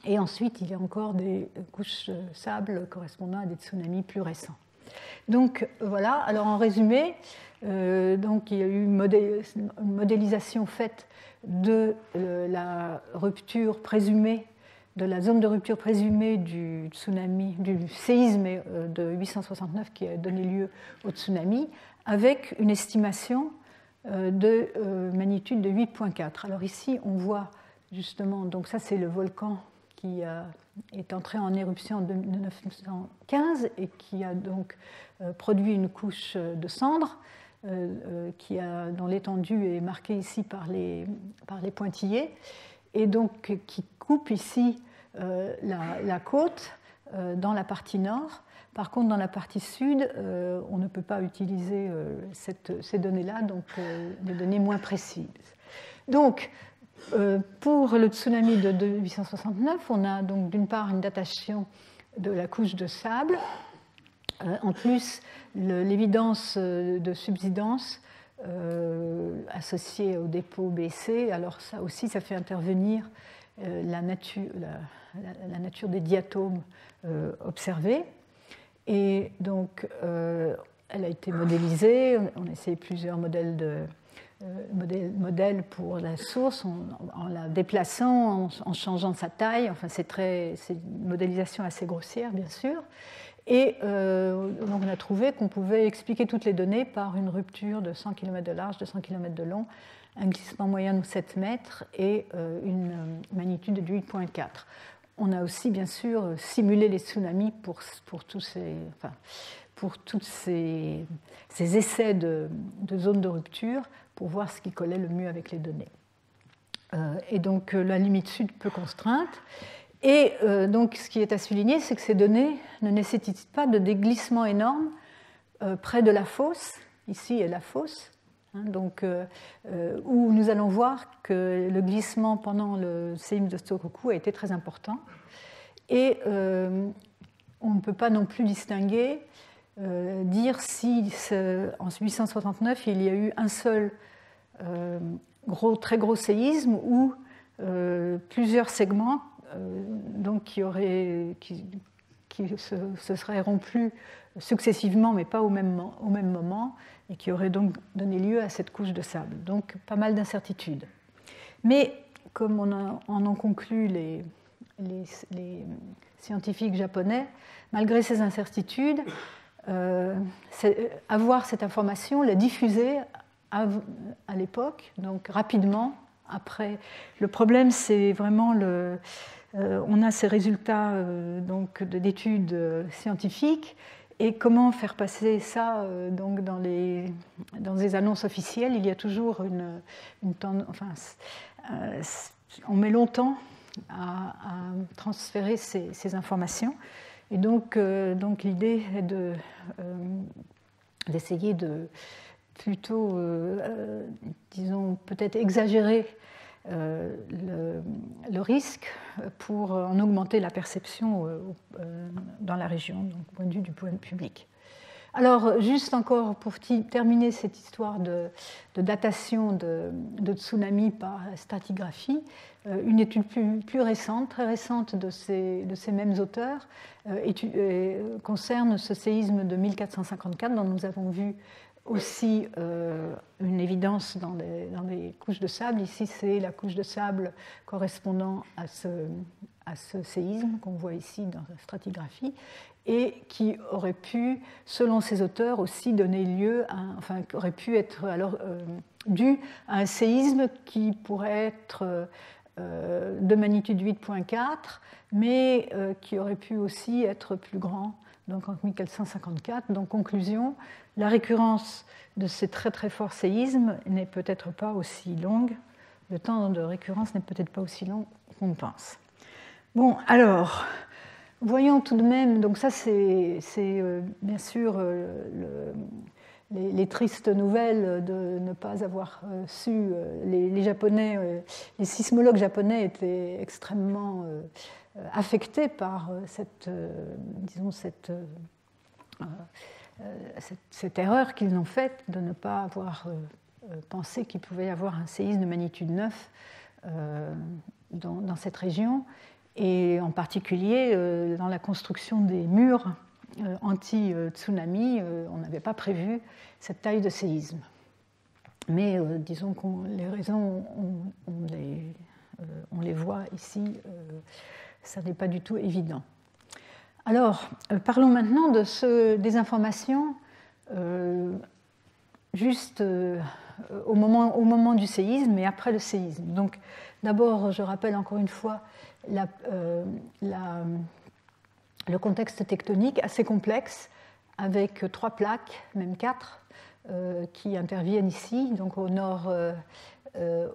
Et ensuite, il y a encore des couches sable correspondant à des tsunamis plus récents. Donc voilà, alors en résumé, euh, il y a eu une, modélisation faite de euh, la rupture présumée, de la zone de rupture présumée du tsunami, du séisme euh, de 869 qui a donné lieu au tsunami, avec une estimation de magnitude de 8.4. Alors ici, on voit justement, donc ça c'est le volcan qui est entré en éruption en 1915 et qui a donc euh, produit une couche de cendres euh, euh, qui a, dont l'étendue est marquée ici par les, par les pointillés et donc qui coupe ici la, côte dans la partie nord. Par contre, dans la partie sud, on ne peut pas utiliser cette, ces données-là, donc des données moins précises. Donc, pour le tsunami de 1869, on a donc d'une part une datation de la couche de sable. Euh, en plus, l'évidence euh, de subsidence euh, associée au dépôt BC, alors ça aussi, ça fait intervenir la nature, la, nature, des diatomes observés. Et donc, elle a été modélisée, on a essayé plusieurs modèles de, modèle pour la source en, la déplaçant, en, changeant sa taille. Enfin, c'est une modélisation assez grossière, bien sûr. Et donc on a trouvé qu'on pouvait expliquer toutes les données par une rupture de 100 km de large, de 100 km de long, un glissement moyen de 7 mètres et une magnitude de 8,4. On a aussi, bien sûr, simulé les tsunamis pour, pour tous ces, enfin, pour tous ces, ces essais de, de, zones de rupture pour voir ce qui collait le mieux avec les données. Euh, et donc, euh, la limite sud peu contrainte. Et euh, donc, ce qui est à souligner, c'est que ces données ne nécessitent pas de déglissement énorme près de la fosse. Ici est la fosse. Hein, donc, où nous allons voir que le glissement pendant le séisme de Stokoku a été très important. Et on ne peut pas non plus distinguer euh, dire si en 1869 il y a eu un seul euh, gros, très gros séisme ou euh, plusieurs segments donc qui, auraient, qui, se, seraient rompus successivement mais pas au même, au même moment et qui auraient donc donné lieu à cette couche de sable. Donc pas mal d'incertitudes. Mais comme on en ont conclu les, les scientifiques japonais, malgré ces incertitudes, euh, avoir cette information, la diffuser à, l'époque, donc rapidement. Après, le problème, c'est vraiment le. Euh, on a ces résultats euh, d'études scientifiques et comment faire passer ça donc dans les dans des annonces officielles? Il y a toujours une, une enfin, on met longtemps à, transférer ces informations. Et donc, euh, donc l'idée est de, euh, d'essayer de plutôt, euh, disons, peut-être exagérer le, risque pour en augmenter la perception dans la région, donc au point de vue du point public. Alors, juste encore pour terminer cette histoire de, datation de, tsunami par stratigraphie, euh, une étude plus, récente, très récente de ces, de mêmes auteurs, euh, euh, concerne ce séisme de 1454 dont nous avons vu aussi une évidence dans les, dans les, couches de sable. Ici, c'est la couche de sable correspondant à ce, à ce séisme qu'on voit ici dans la stratigraphie et qui aurait pu, selon ces auteurs, aussi donner lieu à, enfin, aurait pu être alors euh, dû à un séisme qui pourrait être euh, de magnitude 8.4, mais euh, qui aurait pu aussi être plus grand, donc en 1454. Donc, conclusion, la récurrence de ces très très forts séismes n'est peut-être pas aussi longue, le temps de récurrence n'est peut-être pas aussi long qu'on pense. Bon, alors, voyons tout de même, donc ça c'est euh, bien sûr euh, les, tristes nouvelles de ne pas avoir euh, su, les, Japonais, les sismologues japonais étaient extrêmement affectés par cette, disons, cette, cette, erreur qu'ils ont faite de ne pas avoir pensé qu'il pouvait y avoir un séisme de magnitude 9 dans, dans cette région et en particulier euh, dans la construction des murs euh, anti-tsunami, euh, on n'avait pas prévu cette taille de séisme. Mais disons que les raisons, on, les, on, les, voit ici, ça n'est pas du tout évident. Alors, parlons maintenant de ce, des informations juste au, moment, au moment du séisme et après le séisme. Donc, d'abord, je rappelle encore une fois euh, le contexte tectonique assez complexe avec trois plaques, même quatre, euh, qui interviennent ici. Donc au nord, euh,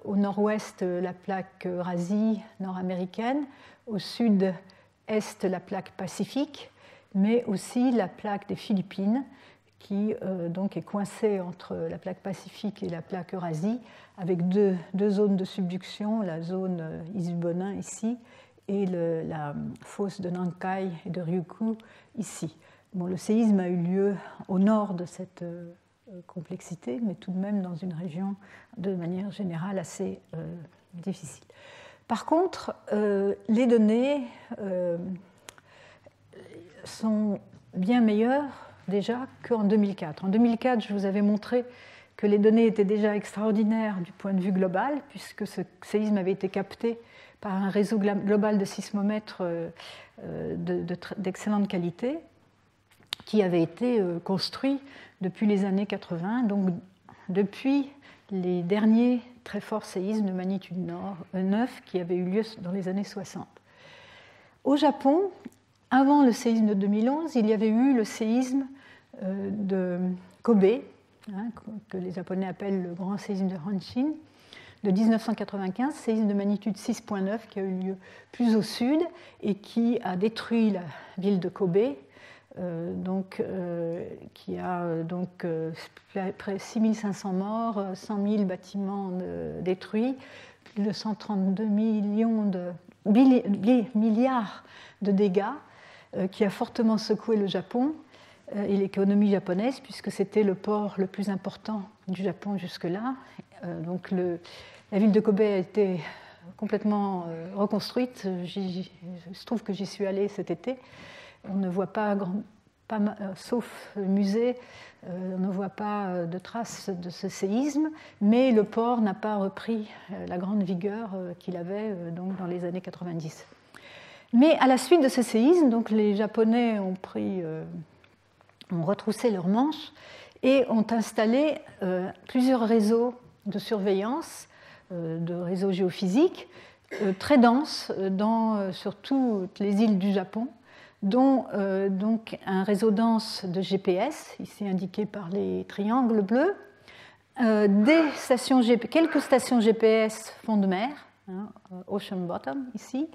au nord-ouest, la plaque Eurasique nord-américaine, au sud-est, la plaque Pacifique, mais aussi la plaque des Philippines, qui donc est coincée entre la plaque Pacifique et la plaque Eurasie, avec deux, deux zones de subduction, la zone Isubonin ici et la fosse de Nankai et de Ryukyu ici. Bon, le séisme a eu lieu au nord de cette euh, complexité, mais tout de même dans une région de manière générale assez euh, difficile. Par contre, euh, les données sont bien meilleures déjà qu'en 2004. En 2004, je vous avais montré que les données étaient déjà extraordinaires du point de vue global, puisque ce séisme avait été capté par un réseau global de sismomètres euh, euh, d'excellente qualité, qui avait été euh, construit depuis les années 80, donc depuis les derniers très forts séismes de magnitude 9 qui avaient eu lieu dans les années 60. Au Japon, avant le séisme de 2011, il y avait eu le séisme de Kobe, hein, que les Japonais appellent le grand séisme de Hanshin, de 1995, séisme de magnitude 6.9 qui a eu lieu plus au sud et qui a détruit la ville de Kobe, euh, donc, euh, qui a euh, donc près de 6500 morts, 100 000 bâtiments détruits, plus de 132 millions de milliards de dégâts, qui a fortement secoué le Japon et l'économie japonaise, puisque c'était le port le plus important du Japon jusque-là. donc le, la ville de Kobe a été complètement euh, reconstruite. se trouve que j'y suis allée cet été. On ne voit pas, euh, sauf le musée, euh, on ne voit pas de traces de ce séisme, mais le port n'a pas repris la grande vigueur qu'il avait donc dans les années 90. Mais à la suite de ce séisme, donc les Japonais ont pris, ont retroussé leurs manches et ont installé plusieurs réseaux de surveillance euh, de réseaux géophysiques euh, très denses euh, sur toutes les îles du Japon, dont donc un réseau dense de GPS, ici indiqué par les triangles bleus, des stations quelques stations GPS fond de mer, hein, Ocean Bottom ici,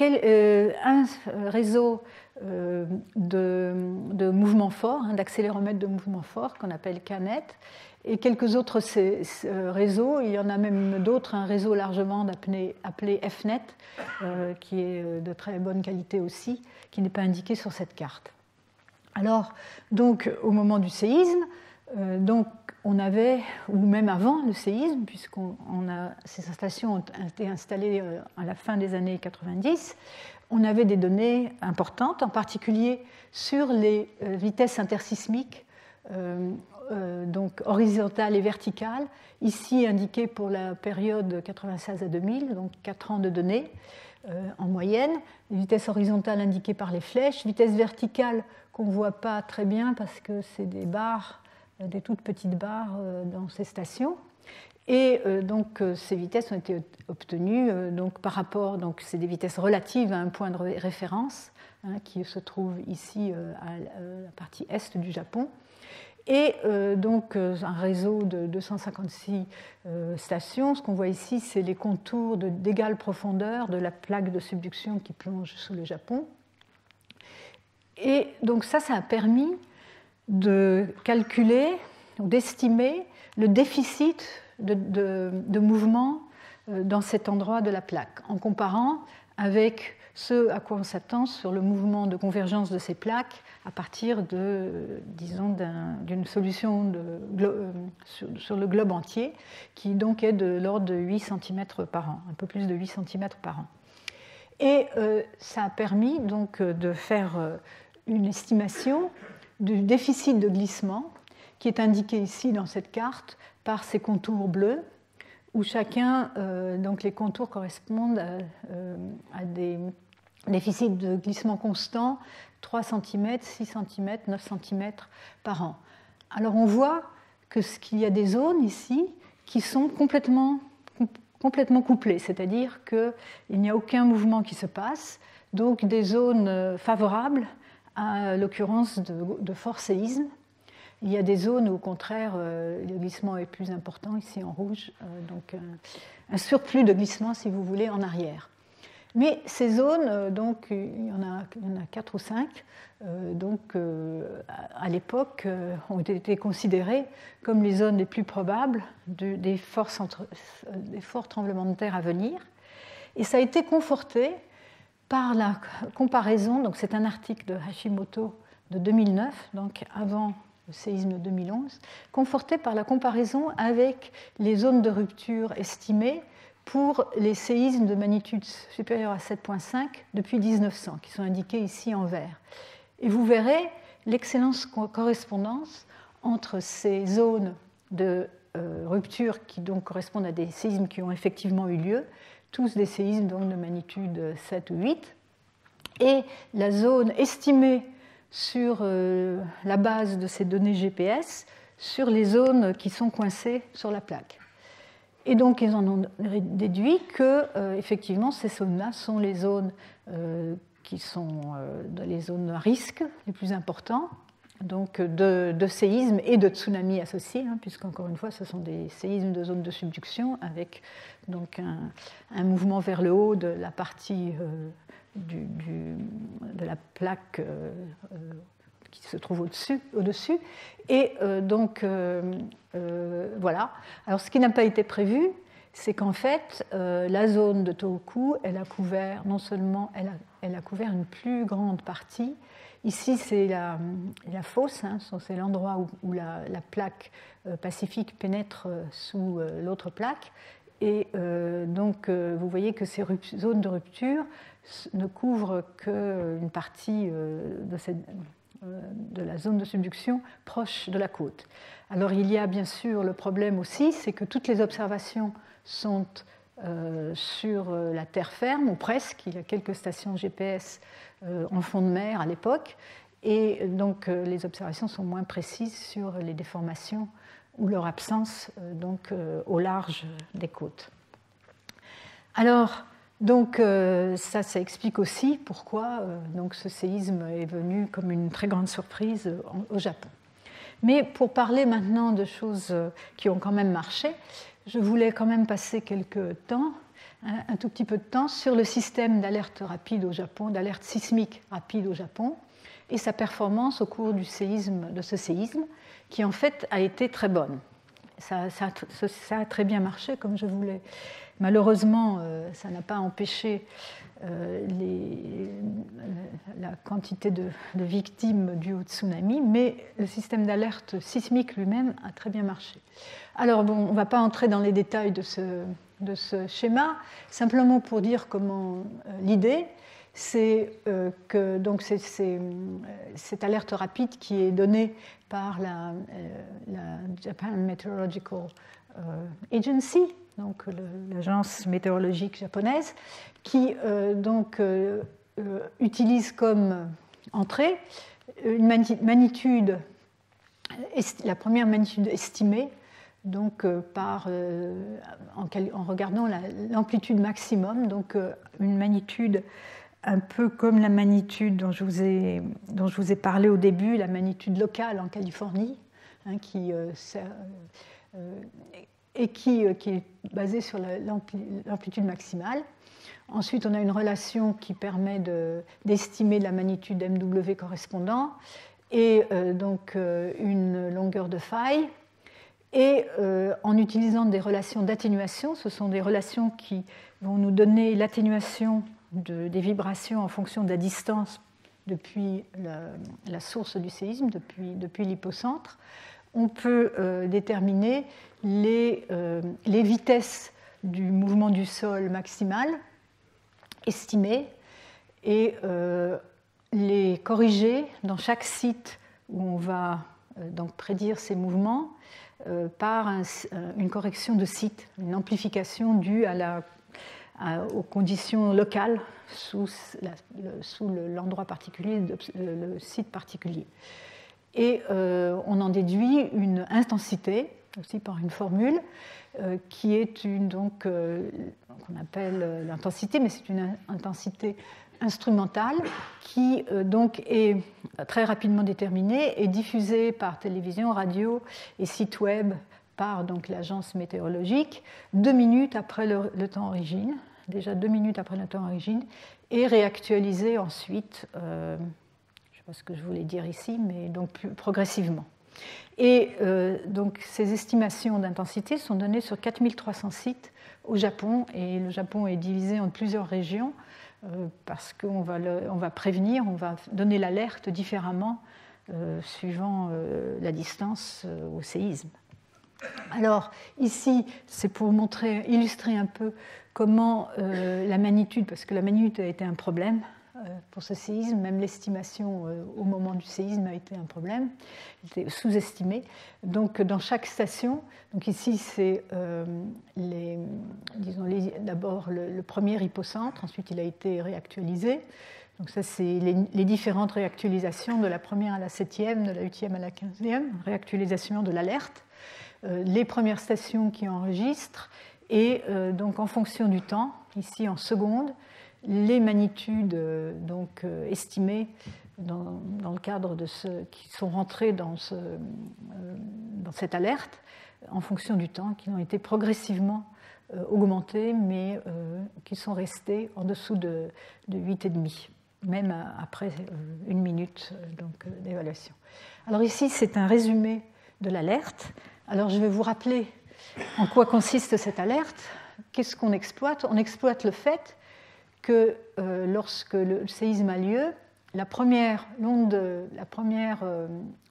un réseau de, de mouvements forts, hein, d'accéléromètres de mouvements forts qu'on appelle CANET, et quelques autres réseaux. Il y en a même d'autres, un réseau largement appelé, appelé FNET, euh, qui est euh, de très bonne qualité aussi, qui n'est pas indiqué sur cette carte. Alors, donc, au moment du séisme, euh, donc, on avait, ou même avant le séisme, puisqu'on a, ces stations ont été installées à la fin des années 90, on avait des données importantes, en particulier sur les vitesses intersismiques euh, donc horizontale et verticale, ici indiquée pour la période 96 à 2000, donc 4 ans de données euh, en moyenne. Vitesse horizontale indiquée par les flèches, vitesse verticale qu'on ne voit pas très bien parce que c'est des barres, euh, des toutes petites barres dans ces stations. Et donc ces vitesses ont été obtenues donc, par rapport, donc c'est des vitesses relatives à un point de référence hein, qui se trouve ici à la partie est du Japon et euh, donc euh, un réseau de 256 euh, stations. Ce qu'on voit ici, c'est les contours d'égale profondeur de la plaque de subduction qui plonge sous le Japon. Et donc ça, ça a permis de calculer, d'estimer le déficit de, mouvement dans cet endroit de la plaque, en comparant avec ce à quoi on s'attend sur le mouvement de convergence de ces plaques à partir de, disons, d'une solution euh, sur, le globe entier, qui donc est de l'ordre de 8 cm par an, un peu plus de 8 cm par an. Et euh, ça a permis donc euh, de faire une estimation du déficit de glissement, qui est indiqué ici dans cette carte par ces contours bleus, où chacun, donc les contours correspondent à des déficit de glissement constant 3 cm, 6 cm, 9 cm par an. Alors on voit qu'il y a des zones ici qui sont complètement, complètement couplées, c'est-à-dire qu'il n'y a aucun mouvement qui se passe, donc des zones euh, favorables à l'occurrence de, de fort séisme. Il y a des zones où, au contraire, euh, le glissement est plus important, ici en rouge, euh, donc un surplus de glissement, si vous voulez, en arrière. Mais ces zones, euh, donc, il y en a, quatre ou cinq, euh, donc, euh, à l'époque, ont été considérées comme les zones les plus probables des, forts tremblements de terre à venir. Et ça a été conforté par la comparaison, donc c'est un article de Hashimoto de 2009, donc avant le séisme de 2011, conforté par la comparaison avec les zones de rupture estimées pour les séismes de magnitude supérieure à 7.5 depuis 1900, qui sont indiqués ici en vert. Et vous verrez l'excellente correspondance entre ces zones de rupture qui donc correspondent à des séismes qui ont effectivement eu lieu, tous des séismes donc de magnitude 7 ou 8. Et la zone estimée sur la base de ces données GPS sur les zones qui sont coincées sur la plaque. Et donc, ils en ont déduit que, euh, effectivement, ces zones-là sont les zones euh, qui sont euh, les zones à risque les plus importants, donc de, de séismes et de tsunamis associés, hein, puisqu'encore une fois, ce sont des séismes de zones de subduction avec donc un mouvement vers le haut de la partie de la plaque qui se trouve au-dessus. Et euh, donc, euh, euh, voilà. Alors, ce qui n'a pas été prévu, c'est qu'en fait, la zone de Tohoku, elle a couvert, non seulement, elle a, elle a couvert une plus grande partie. Ici, c'est la, la, fosse, hein, c'est l'endroit où, la, plaque pacifique pénètre sous l'autre plaque. Et donc, vous voyez que ces zones de rupture ne couvrent qu'une partie de cette euh, de la zone de subduction proche de la côte. Alors il y a bien sûr le problème aussi, c'est que toutes les observations sont euh, sur euh, la terre ferme, ou presque. Il y a quelques stations GPS en fond de mer à l'époque, et donc les observations sont moins précises sur les déformations ou leur absence donc, au large des côtes. Alors, donc euh, ça, ça explique aussi pourquoi euh, donc, ce séisme est venu comme une très grande surprise au Japon. Mais pour parler maintenant de choses euh, qui ont quand même marché, je voulais quand même passer quelques temps, un tout petit peu de temps, sur le système d'alerte rapide au Japon, d'alerte sismique rapide au Japon, et sa performance au cours du séisme, de ce séisme, qui en fait a été très bonne. Ça a très bien marché, comme je voulais Malheureusement, euh, ça n'a pas empêché euh, la quantité de, victimes dues au tsunami, mais le système d'alerte sismique lui-même a très bien marché. Alors, on ne va pas entrer dans les détails de ce, schéma, simplement pour dire comment euh, l'idée, c'est que donc c'est, cette alerte rapide qui est donnée par la Japan Meteorological Agency, donc l'agence météorologique japonaise, qui euh, donc, euh, euh, utilise comme entrée une magnitude, la première magnitude estimée donc, par, en, regardant l'amplitude maximum, donc une magnitude un peu comme la magnitude dont je vous ai, dont je vous ai parlé au début, la magnitude locale en Californie, hein, qui, euh, qui est basée sur l'amplitude maximale. Ensuite, on a une relation qui permet d'estimer la magnitude MW correspondant et euh, donc euh, une longueur de faille. Et en utilisant des relations d'atténuation, ce sont des relations qui vont nous donner l'atténuation des vibrations en fonction de la distance depuis la, source du séisme, depuis l'hypocentre, on peut déterminer euh, les, vitesses du mouvement du sol maximal estimées et euh, les corriger dans chaque site où on va euh, donc prédire ces mouvements par une correction de site, une amplification due aux conditions locales sous, l'endroit particulier, le, site particulier. Et on en déduit une intensité aussi par une formule euh, qui est une donc euh, qu'on appelle euh, l'intensité, mais c'est une intensité instrumentale qui donc est très rapidement déterminée et diffusée par télévision, radio et site web par donc l'agence météorologique deux minutes après le, le, temps origine, déjà deux minutes après le temps origine, et réactualisée ensuite. Ce que je voulais dire ici, mais donc progressivement. Et euh, donc ces estimations d'intensité sont données sur 4300 sites au Japon, et le Japon est divisé en plusieurs régions euh, parce qu'on va, on va prévenir, on va donner l'alerte différemment euh, suivant la distance au séisme. Alors ici, c'est pour montrer, illustrer un peu comment la magnitude, parce que la magnitude a été un problème pour ce séisme. Même l'estimation au moment du séisme a été un problème, il était sous-estimé. Donc dans chaque station, donc ici c'est disons d'abord le, premier hypocentre, ensuite il a été réactualisé. Donc ça, c'est les, différentes réactualisations de la première à la septième, de la huitième à la quinzième, réactualisation de l'alerte, euh, les premières stations qui enregistrent, et euh, donc en fonction du temps, ici en secondes, les magnitudes euh, donc, estimées dans, le cadre de ceux qui sont rentrés dans, ce, dans cette alerte, en fonction du temps, qui ont été progressivement augmentées, mais qui sont restés en dessous de, de 8,5 même après euh, une minute euh, d'évaluation. Alors ici, c'est un résumé de l'alerte. Alors je vais vous rappeler en quoi consiste cette alerte. Qu'est-ce qu'on exploite? On exploite le fait que euh, lorsque le séisme a lieu, la première, onde, la première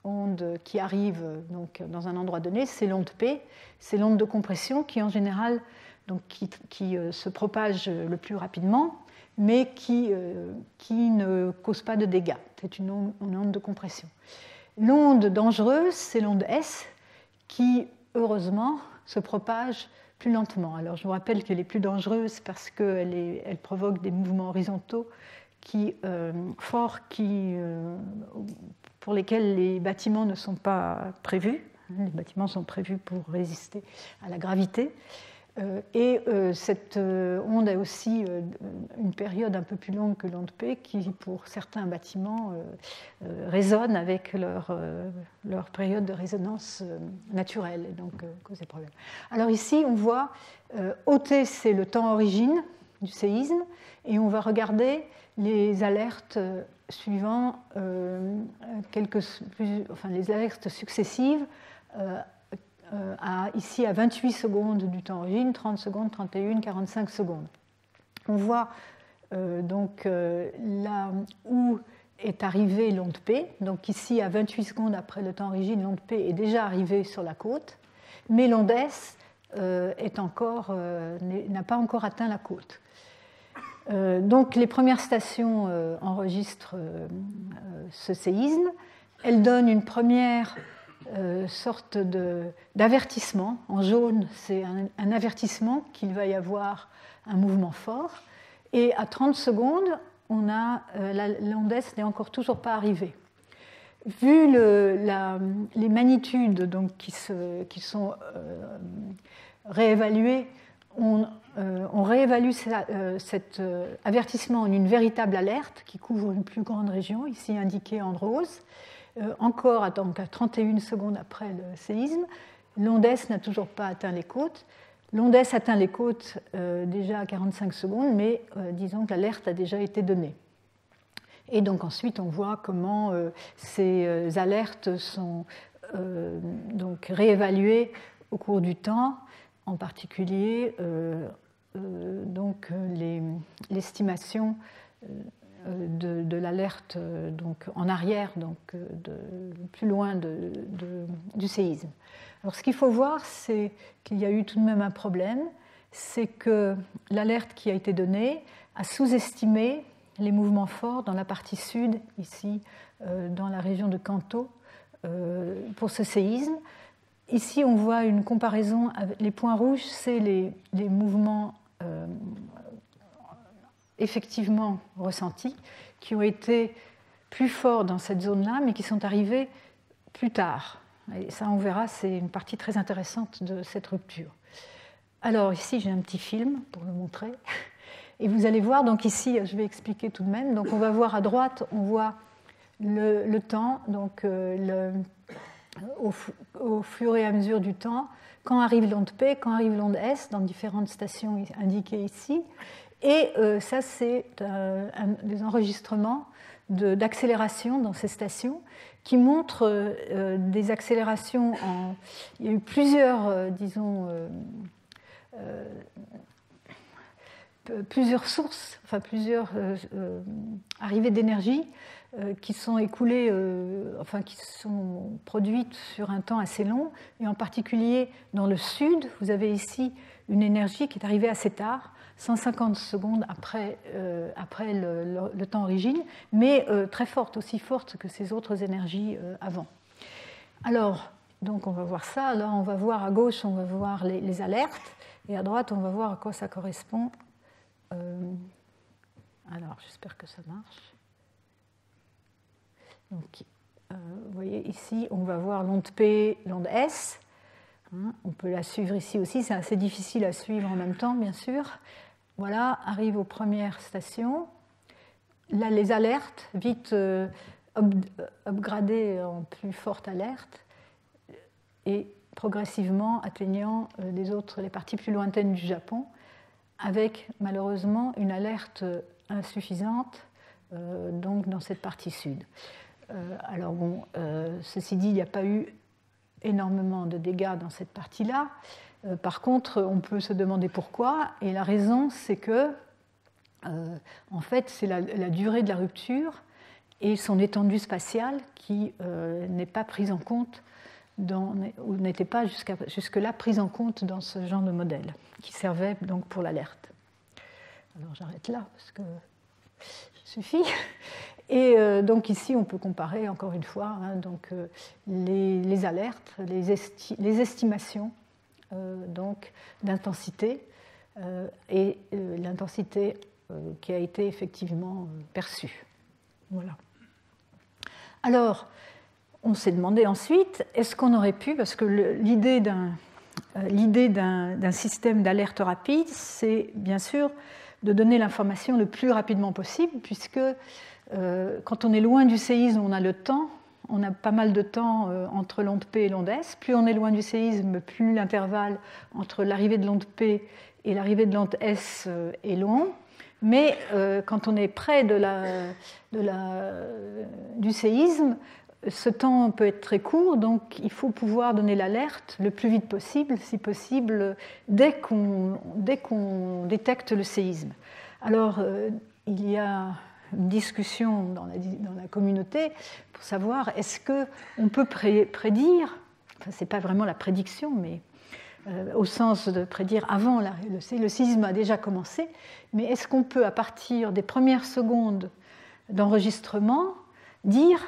onde qui arrive donc, dans un endroit donné, c'est l'onde P, c'est l'onde de compression qui en général donc, qui, qui se propage le plus rapidement mais qui, euh, qui ne cause pas de dégâts. C'est une onde, de compression. L'onde dangereuse, c'est l'onde S, qui, heureusement, se propage lentement. Alors je vous rappelle qu'elle est plus dangereuse parce qu'elle elle provoque des mouvements horizontaux euh, forts euh, pour lesquels les bâtiments ne sont pas prévus. Les bâtiments sont prévus pour résister à la gravité. Euh, et euh, cette euh, onde a aussi une période un peu plus longue que l'onde P qui, pour certains bâtiments, résonne avec leur, leur, période de résonance naturelle et donc cause des problèmes. Alors ici, on voit OT, c'est le temps origine du séisme, et on va regarder les alertes suivant quelques, enfin, les alertes successives à, ici à 28 secondes du temps origine, 30 secondes, 31, 45 secondes. On voit euh, donc euh, là où est arrivée l'onde P. Donc ici, à 28 secondes après le temps origine, l'onde P est déjà arrivée sur la côte, mais l'onde S n'a pas encore atteint la côte. donc les premières stations enregistrent ce séisme. Elles donnent une première euh, sorte d'avertissement. En jaune, c'est un, avertissement qu'il va y avoir un mouvement fort. Et à 30 secondes, on a euh, l'ondesse n'est encore toujours pas arrivée. Vu les magnitudes donc, qui, se, qui sont euh, réévaluées, on réévalue cet avertissement en une véritable alerte qui couvre une plus grande région, ici indiquée en rose. Euh, encore à, donc à 31 secondes après le séisme. L'onde n'a toujours pas atteint les côtes. L'onde atteint les côtes euh, déjà à 45 secondes, mais euh, disons que l'alerte a déjà été donnée. Et donc ensuite, on voit comment ces alertes sont donc réévaluées au cours du temps, en particulier donc l'estimation de, l'alerte euh, donc en arrière, donc euh, de, plus loin du séisme. Alors ce qu'il faut voir, c'est qu'il y a eu tout de même un problème, c'est que l'alerte qui a été donnée a sous-estimé les mouvements forts dans la partie sud, ici dans la région de Kanto, pour ce séisme. Ici, on voit une comparaison. Avec les points rouges, c'est les, mouvements effectivement ressentis, qui ont été plus forts dans cette zone-là, mais qui sont arrivés plus tard. Et ça, on verra, c'est une partie très intéressante de cette rupture. Alors ici, j'ai un petit film pour le montrer. Et vous allez voir, donc ici, je vais expliquer tout de même. Donc on va voir à droite, on voit le, temps, donc euh, au, fur et à mesure du temps, quand arrive l'onde P, quand arrive l'onde S, dans différentes stations indiquées ici. Et euh, ça, c'est euh, des enregistrements d'accélération dans ces stations qui montrent euh, des accélérations en... Il y a eu plusieurs, disons, plusieurs sources, enfin plusieurs arrivées d'énergie qui sont écoulées, enfin qui sont produites sur un temps assez long, et en particulier dans le sud, vous avez ici une énergie qui est arrivée assez tard, 150 secondes après, après le, temps origine, mais très forte, aussi forte que ces autres énergies avant. Alors, donc on va voir ça. Là, on va voir à gauche, on va voir les, alertes, et à droite, on va voir à quoi ça correspond. Euh, alors, j'espère que ça marche. Donc, euh, vous voyez ici, on va voir l'onde P, l'onde S. Hein, on peut la suivre ici aussi. C'est assez difficile à suivre en même temps, bien sûr. Voilà, arrive aux premières stations. Les alertes, vite euh, upgradées en plus forte alerte et progressivement atteignant les, euh, autres, les parties plus lointaines du Japon, avec malheureusement une alerte insuffisante euh, donc dans cette partie sud. Alors bon, ceci dit, il n'y a pas eu énormément de dégâts dans cette partie-là. Par contre, on peut se demander pourquoi, et la raison, c'est que, en fait, c'est la, durée de la rupture et son étendue spatiale qui n'est pas prise en compte ou n'était pas jusque-là prise en compte dans ce genre de modèle, qui servait donc pour l'alerte. Alors j'arrête là, parce que ça suffit. Et euh, donc ici, on peut comparer encore une fois hein, euh, les, alertes, les, estimations euh, donc d'intensité et l'intensité qui a été effectivement perçue. Voilà. Alors, on s'est demandé ensuite, est-ce qu'on aurait pu, parce que l'idée d'un euh, l'idée système d'alerte rapide, c'est bien sûr de donner l'information le plus rapidement possible, puisque euh, quand on est loin du séisme, on a le temps, on a pas mal de temps euh, entre l'onde P et l'onde S. Plus on est loin du séisme, plus l'intervalle entre l'arrivée de l'onde P et l'arrivée de l'onde S est long. Mais quand on est près de la, de la, du séisme, ce temps peut être très court, donc il faut pouvoir donner l'alerte le plus vite possible, si possible, dès qu'on détecte le séisme. Alors, euh, il y a une discussion dans la, la communauté pour savoir est-ce qu'on peut prédire, enfin, ce n'est pas vraiment la prédiction, mais euh, au sens de prédire avant le, le séisme a déjà commencé, mais est-ce qu'on peut, à partir des premières secondes d'enregistrement, dire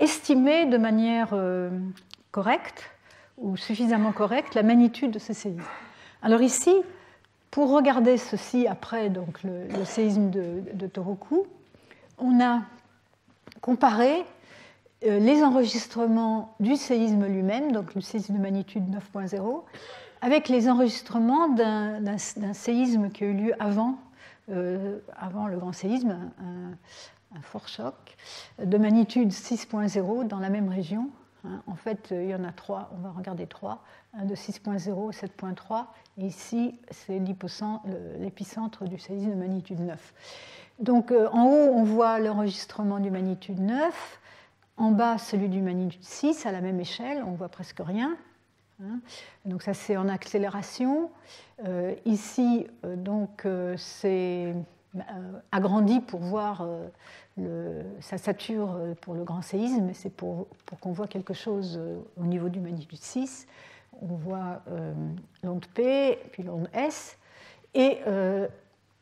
estimer de manière euh, correcte ou suffisamment correcte la magnitude de ce séisme? Alors ici, pour regarder ceci après donc, le, séisme de, de, Toroku, on a comparé euh, les enregistrements du séisme lui-même, donc le séisme de magnitude 9.0, avec les enregistrements d'un séisme qui a eu lieu avant, euh, le grand séisme, un fort choc, de magnitude 6.0 dans la même région. Hein. En fait, il y en a trois, on va regarder trois, un de 6.0, 7.3, et ici, c'est l'épicentre du séisme de magnitude 9. Donc euh, en haut, on voit l'enregistrement du magnitude 9, en bas, celui du magnitude 6, à la même échelle, on voit presque rien. Hein. Donc ça, c'est en accélération. Euh, ici, euh, donc, c'est agrandi pour voir sa sature pour le grand séisme, c'est pour, pour qu'on voit quelque chose au niveau du magnitude 6. On voit l'onde P, puis l'onde S. Et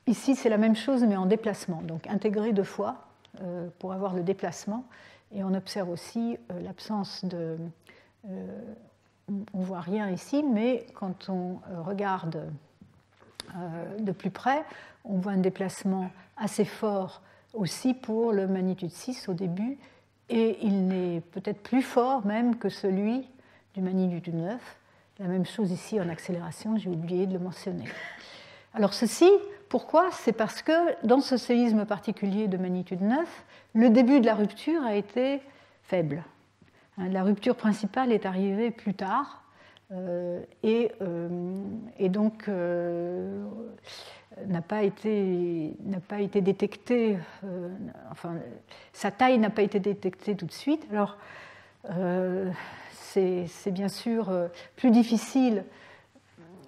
ici, c'est la même chose, mais en déplacement, donc intégré deux fois pour avoir le déplacement. Et on observe aussi l'absence de. on ne voit rien ici, mais quand on regarde de plus près, on voit un déplacement assez fort aussi pour le magnitude 6 au début, et il n'est peut-être plus fort même que celui du magnitude 9. La même chose ici en accélération, j'ai oublié de le mentionner. Alors ceci, pourquoi? C'est parce que dans ce séisme particulier de magnitude 9, le début de la rupture a été faible. Hein, la rupture principale est arrivée plus tard, euh, et, euh, et, donc euh, n'a pas été, détectée, sa taille n'a pas été détectée tout de suite. Alors, c'est bien sûr plus difficile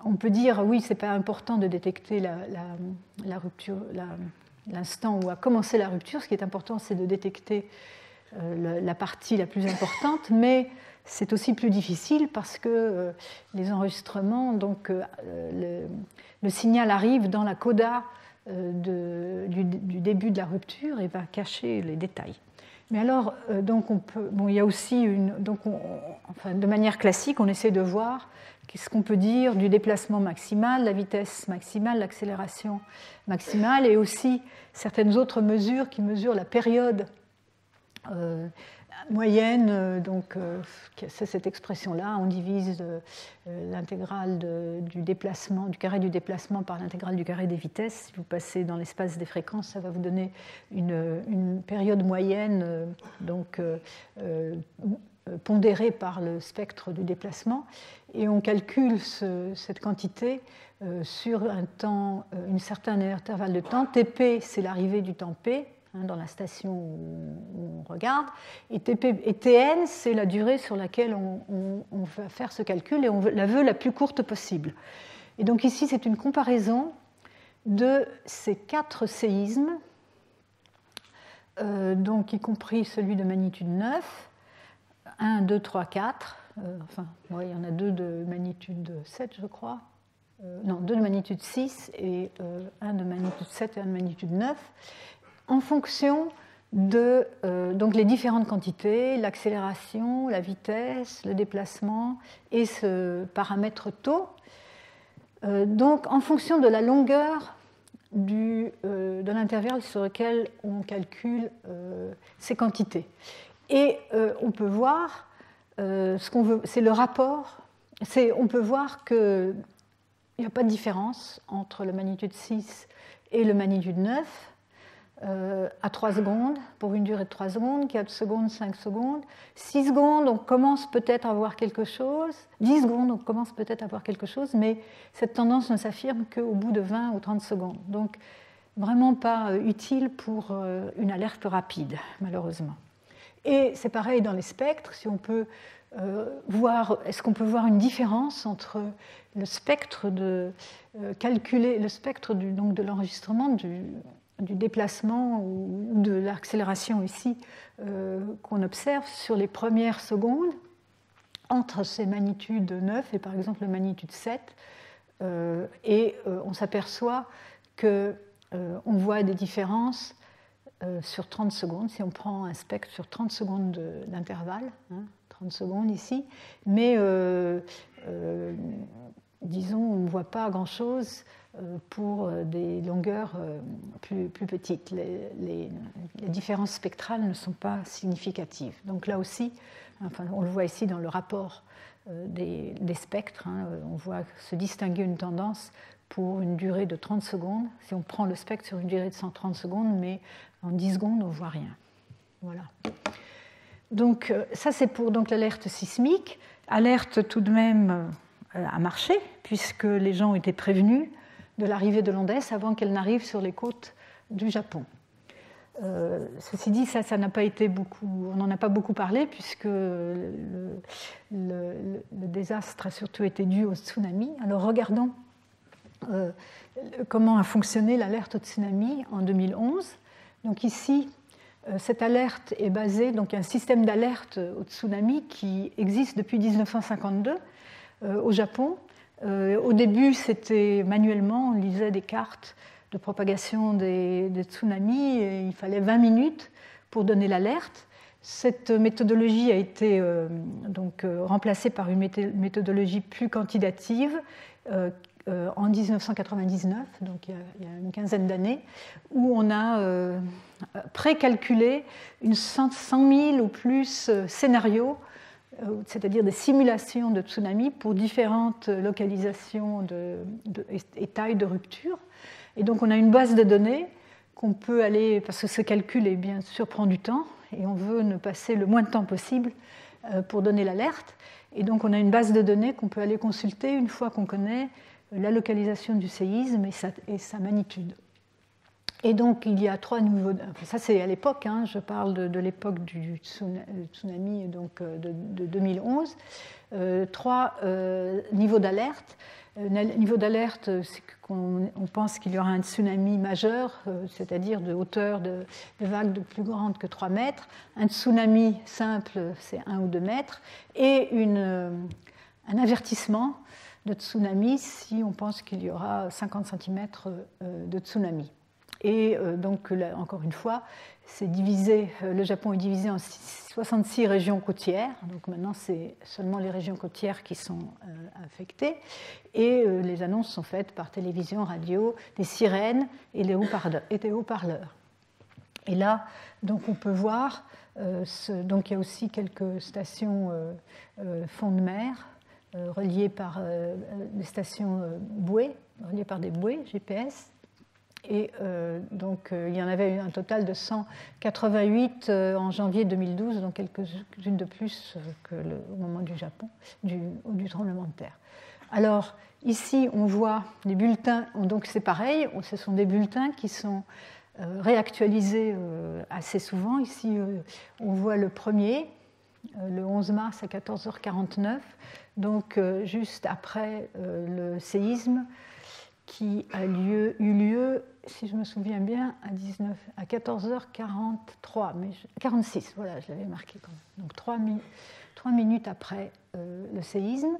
on peut dire, oui, c'est pas important de détecter la, rupture, l'instant où a commencé la rupture. Ce qui est important, c'est de détecter la partie la plus importante, mais c'est aussi plus difficile parce que les enregistrements, donc le, le, signal arrive dans la coda euh, du, début de la rupture et va cacher les détails. Mais alors, euh, donc on peut, bon, il y a aussi une, donc enfin, de manière classique, on essaie de voir qu'est-ce qu'on peut dire du déplacement maximal, la vitesse maximale, l'accélération maximale, et aussi certaines autres mesures qui mesurent la période euh, moyenne, euh, donc euh, c'est cette expression-là, on divise euh, l'intégrale du déplacement, du carré du déplacement par l'intégrale du carré des vitesses. Si vous passez dans l'espace des fréquences, ça va vous donner une, période moyenne, pondérée par le spectre du déplacement, et on calcule cette quantité sur un temps, un certain intervalle de temps. TP, c'est l'arrivée du temps P, Hein, dans la station où on regarde. Et, TN, c'est la durée sur laquelle on, va faire ce calcul et on la veut la plus courte possible. Et donc ici, c'est une comparaison de ces quatre séismes, euh, donc y compris celui de magnitude 9, 1, 2, 3, 4. enfin, il y en a deux de magnitude 7, je crois. Euh, non, deux de magnitude 6 et euh, un de magnitude 7 et un de magnitude 9 en fonction de euh, donc les différentes quantités, l'accélération, la vitesse, le déplacement et ce paramètre taux. Donc en fonction de la longueur de l'intervalle sur lequel on calcule ces quantités. Et on peut voir ce qu'on veut, c'est le rapport. on peut voir qu'il n'y a pas de différence entre le magnitude 6 et le magnitude 9 euh, à 3 secondes, pour une durée de 3 secondes, 4 secondes, 5 secondes. 6 secondes, on commence peut-être à voir quelque chose. 10 secondes, on commence peut-être à voir quelque chose, mais cette tendance ne s'affirme qu'au bout de 20 ou 30 secondes. Donc, vraiment pas euh, utile pour euh, une alerte rapide, malheureusement. Et c'est pareil dans les spectres, si on peut voir, est-ce qu'on peut voir une différence entre le spectre de calculer, le spectre donc de l'enregistrement du, déplacement ou de l'accélération ici euh, qu'on observe sur les premières secondes entre ces magnitudes 9 et par exemple la magnitude 7 euh, et euh, on s'aperçoit que on voit des différences sur 30 secondes si on prend un spectre sur 30 secondes d'intervalle 30 hein, secondes ici mais disons on ne voit pas grand chose euh, pour euh, des longueurs euh, plus, plus petites. Les, différences spectrales ne sont pas significatives. Donc là aussi, enfin, on le voit ici dans le rapport des, des spectres, hein, on voit se distinguer une tendance pour une durée de 30 secondes. Si on prend le spectre sur une durée de 130 secondes, mais en 10 secondes, on ne voit rien. Voilà. Donc ça, c'est pour l'alerte sismique. Alerte tout de même à marché, puisque les gens ont été prévenus de l'arrivée de l'onde avant qu'elle n'arrive sur les côtes du Japon. Euh, ceci dit, ça, ça n'a pas été beaucoup, on n'en a pas beaucoup parlé puisque le, désastre a surtout été dû au tsunami. Alors regardons euh, comment a fonctionné l'alerte au tsunami en 2011. Donc ici, euh, cette alerte est basée, donc un système d'alerte au tsunami qui existe depuis 1952 au Japon euh, au début, c'était manuellement, on lisait des cartes de propagation des, tsunamis et il fallait 20 minutes pour donner l'alerte. Cette méthodologie a été euh, donc, euh, remplacée par une méthodologie plus quantitative en 1999, donc il y a, une quinzaine d'années, où on a précalculé une 100 000 ou plus scénarios euh, c'est-à-dire des simulations de tsunami pour différentes localisations et tailles de rupture. Et donc on a une base de données qu'on peut aller, parce que ce calcul bien sûr prend du temps, et on veut ne passer le moins de temps possible euh, pour donner l'alerte. Et donc on a une base de données qu'on peut aller consulter une fois qu'on connaît la localisation du séisme et sa magnitude. Et donc, il y a trois niveaux. Ça, c'est à l'époque, hein, je parle de, l'époque du tsunami donc, euh, de, 2011. Euh, trois euh, niveaux d'alerte. niveau d'alerte, c'est qu'on on pense qu'il y aura un tsunami majeur, c'est-à-dire de hauteur de, vagues de plus grandes que 3 mètres. Un tsunami simple, c'est 1 ou 2 mètres. Et une, un avertissement de tsunami si on pense qu'il y aura 50 cm de tsunami. Et euh, donc, encore une fois, c'est divisé, euh, le Japon est divisé en 66 régions côtières. Donc maintenant, c'est seulement les régions côtières qui sont euh, affectées. Et les annonces sont faites par télévision, radio, des sirènes et des haut-parleurs. Et là, donc on peut voir, donc il y a aussi quelques stations fond de mer reliées par des stations bouées, reliées par des bouées GPS et euh, donc, euh, il y en avait un total de 188 euh, en janvier 2012, donc quelques-unes de plus que moment du Japon, du, tremblement de terre. Alors, ici, on voit des bulletins, donc c'est pareil, ce sont des bulletins qui sont réactualisés assez souvent. Ici, on voit le premier, le 11 mars à 14h49, donc juste après le séisme qui a eu lieu, si je me souviens bien, à, 19, à 14h43, mais 46, voilà, je l'avais marqué quand même. Donc trois, minutes après euh, le séisme,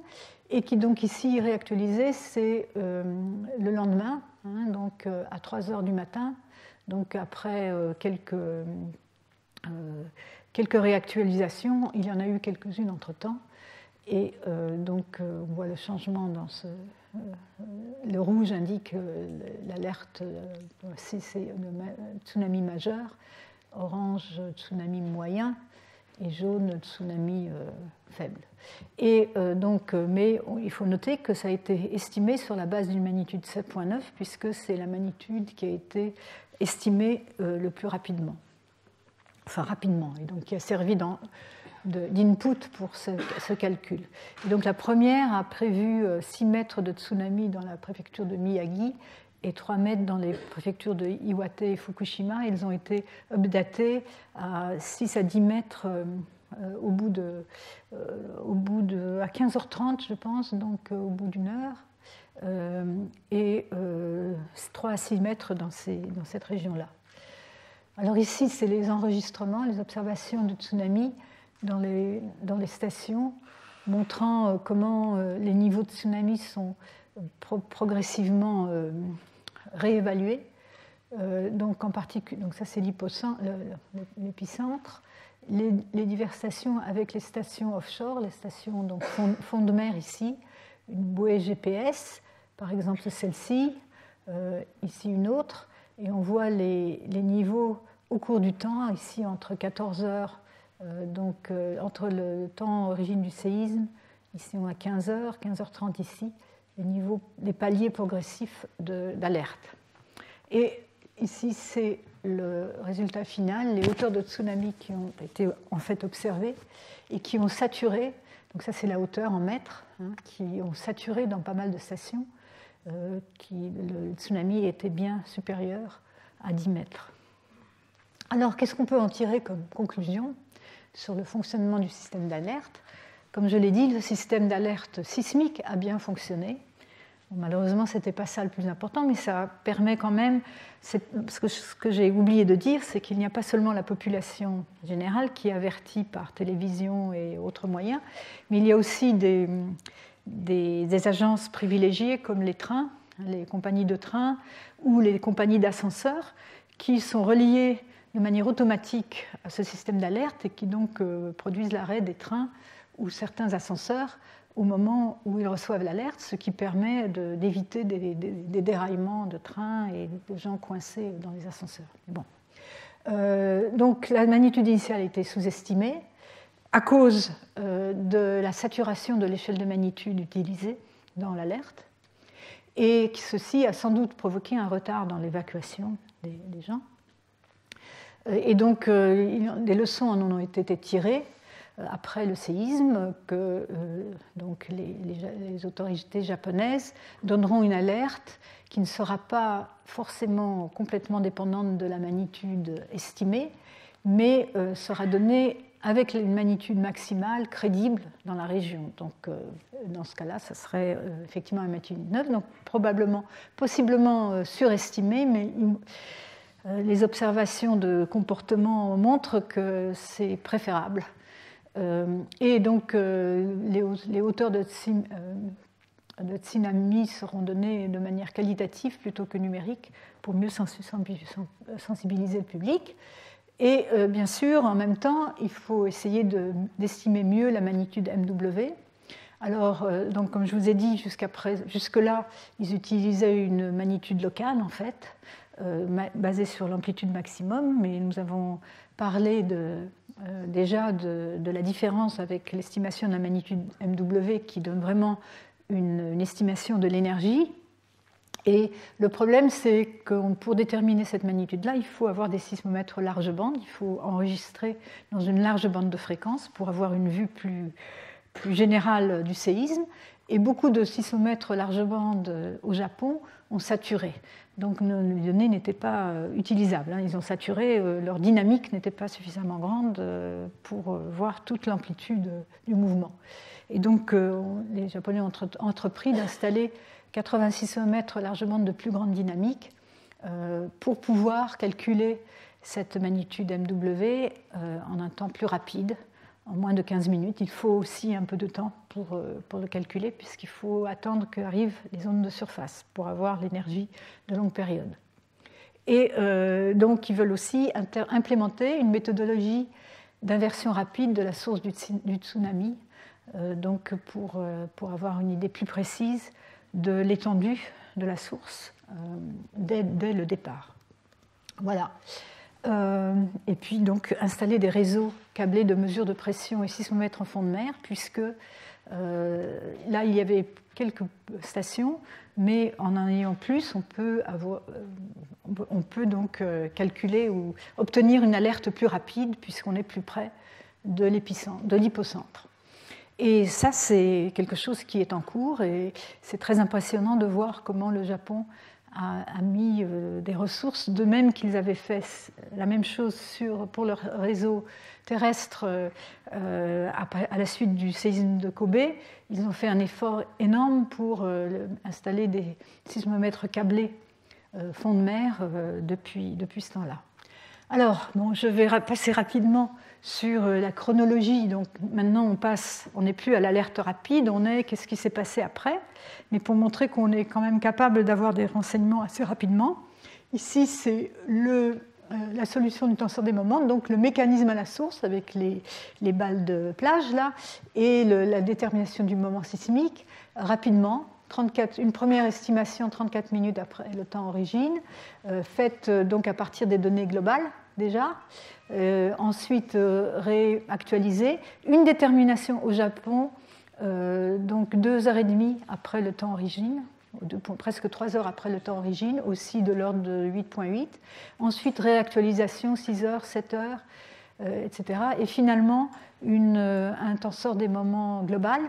et qui donc ici réactualisé, c'est euh, le lendemain, hein, donc euh, à 3 h du matin, donc après quelques, quelques réactualisations, il y en a eu quelques-unes entre-temps, et donc on voit le changement dans ce, le rouge indique l'alerte tsunami majeur, orange tsunami moyen et jaune tsunami euh, faible. Et euh, donc, euh, mais il faut noter que ça a été estimé sur la base d'une magnitude 7.9 puisque c'est la magnitude qui a été estimée le plus rapidement. Enfin rapidement, et donc qui a servi dans, d'input pour ce, calcul. donc la première a prévu 6 euh, mètres de tsunami dans la préfecture de Miyagi et 3 mètres dans les préfectures de Iwate et Fukushima. Ils ont été updatés à 6 à 10 mètres euh, euh, au bout de, au bout de, à 15h30, je pense, donc au bout d'une heure, et 3 à 6 mètres dans, dans cette région-là. Alors ici, c'est les enregistrements, les observations de tsunami dans les, dans les stations, montrant euh, comment euh, les niveaux de tsunami sont euh, progressivement réévalués. donc, en particulier, ça c'est l'épicentre. Les, les, diverses stations avec les stations offshore, les stations donc fond, de mer ici, une bouée GPS, par exemple celle-ci, ici une autre, et on voit les, les, niveaux au cours du temps, ici entre 14 heures donc, euh, entre le temps origine du séisme, ici on a 15h, 15h30 ici, les, niveaux, les paliers progressifs d'alerte. Et ici, c'est le résultat final, les hauteurs de tsunami qui ont été en fait observées et qui ont saturé, donc ça c'est la hauteur en mètres, hein, qui ont saturé dans pas mal de stations, euh, qui, le tsunami était bien supérieur à 10 mètres. Alors qu'est-ce qu'on peut en tirer comme conclusion? Sur le fonctionnement du système d'alerte. Comme je l'ai dit, le système d'alerte sismique a bien fonctionné. malheureusement, ce n'était pas ça le plus important, mais ça permet quand même. Ce que, j'ai oublié de dire, c'est qu'il n'y a pas seulement la population générale qui est avertie par télévision et autres moyens, mais il y a aussi des, des agences privilégiées comme les trains, les compagnies de trains ou les compagnies d'ascenseurs qui sont reliées de manière automatique à ce système d'alerte et qui donc euh, produisent l'arrêt des trains ou certains ascenseurs au moment où ils reçoivent l'alerte, ce qui permet d'éviter des, déraillements de trains et de gens coincés dans les ascenseurs. Bon. Euh, donc la magnitude initiale a été sous-estimée à cause euh, de la saturation de l'échelle de magnitude utilisée dans l'alerte, et ceci a sans doute provoqué un retard dans l'évacuation des gens. Euh, et donc, euh, des leçons en ont été tirées euh, après le séisme, que donc les, autorités japonaises donneront une alerte qui ne sera pas forcément complètement dépendante de la magnitude estimée, mais sera donnée avec une magnitude maximale crédible dans la région. Donc, dans ce cas-là, ça serait effectivement une magnitude 9, donc probablement, possiblement surestimé, mais les observations de comportement montrent que c'est préférable. et donc, les, hauteurs de, tsunami seront données de manière qualitative plutôt que numérique pour mieux sensibiliser le public. Et euh, bien sûr, en même temps, il faut essayer d'estimer mieux la magnitude MW. Alors, euh, donc, comme je vous ai dit, jusque-là, ils utilisaient une magnitude locale, en fait, euh, basée sur l'amplitude maximum, mais nous avons parlé de, déjà de, la différence avec l'estimation de la magnitude MW qui donne vraiment une, estimation de l'énergie. Et le problème, c'est que pour déterminer cette magnitude-là, il faut avoir des sismomètres large bande, il faut enregistrer dans une large bande de fréquence pour avoir une vue plus, plus générale du séisme. Et beaucoup de sismomètres large bande au Japon ont saturé. Donc nos données n'étaient pas euh, utilisables. Hein. Ils ont saturé, euh, leur dynamique n'était pas suffisamment grande euh, pour voir toute l'amplitude du mouvement. Et donc, les Japonais ont entrepris d'installer 86 mètres largement de plus grande dynamique pour pouvoir calculer cette magnitude MW en un temps plus rapide, en moins de 15 minutes. Il faut aussi un peu de temps pour, pour le calculer, puisqu'il faut attendre qu'arrivent les ondes de surface pour avoir l'énergie de longue période. Et donc, ils veulent aussi implémenter une méthodologie d'inversion rapide de la source du tsunami euh, donc pour, euh, pour, avoir une idée plus précise de l'étendue de la source euh, dès, dès, le départ. Voilà. Et puis donc installer des réseaux câblés de mesure de pression et sismomètres en fond de mer, puisque là il y avait quelques stations, mais en en ayant plus, on peut, avoir, on peut donc calculer ou obtenir une alerte plus rapide puisqu'on est plus près de l'hypocentre. Et ça, c'est quelque chose qui est en cours et c'est très impressionnant de voir comment le Japon a, mis euh, des ressources, de même qu'ils avaient fait la même chose sur, pour leur réseau terrestre euh, à, la suite du séisme de Kobe. Ils ont fait un effort énorme pour euh, installer des sismomètres câblés fond de mer depuis, depuis ce temps-là. Alors, bon, je vais passer rapidement sur euh, la chronologie. Donc maintenant, on passe, on n'est plus à l'alerte rapide, on est qu'est-ce qui s'est passé après? Mais pour montrer qu'on est quand même capable d'avoir des renseignements assez rapidement, ici c'est le, euh, la solution du tenseur des moments, donc le mécanisme à la source avec les, les balles de plage là, et la détermination du moment sismique rapidement. 34, une première estimation 34 minutes après le temps origine, euh, faite donc à partir des données globales déjà, euh, ensuite euh, réactualisé. Une détermination au Japon, euh, donc deux heures et demie après le temps origine, presque trois heures après le temps origine, aussi de l'ordre de 8.8. Ensuite, réactualisation 6 heures, 7 heures, etc. Et finalement, un tenseur des moments global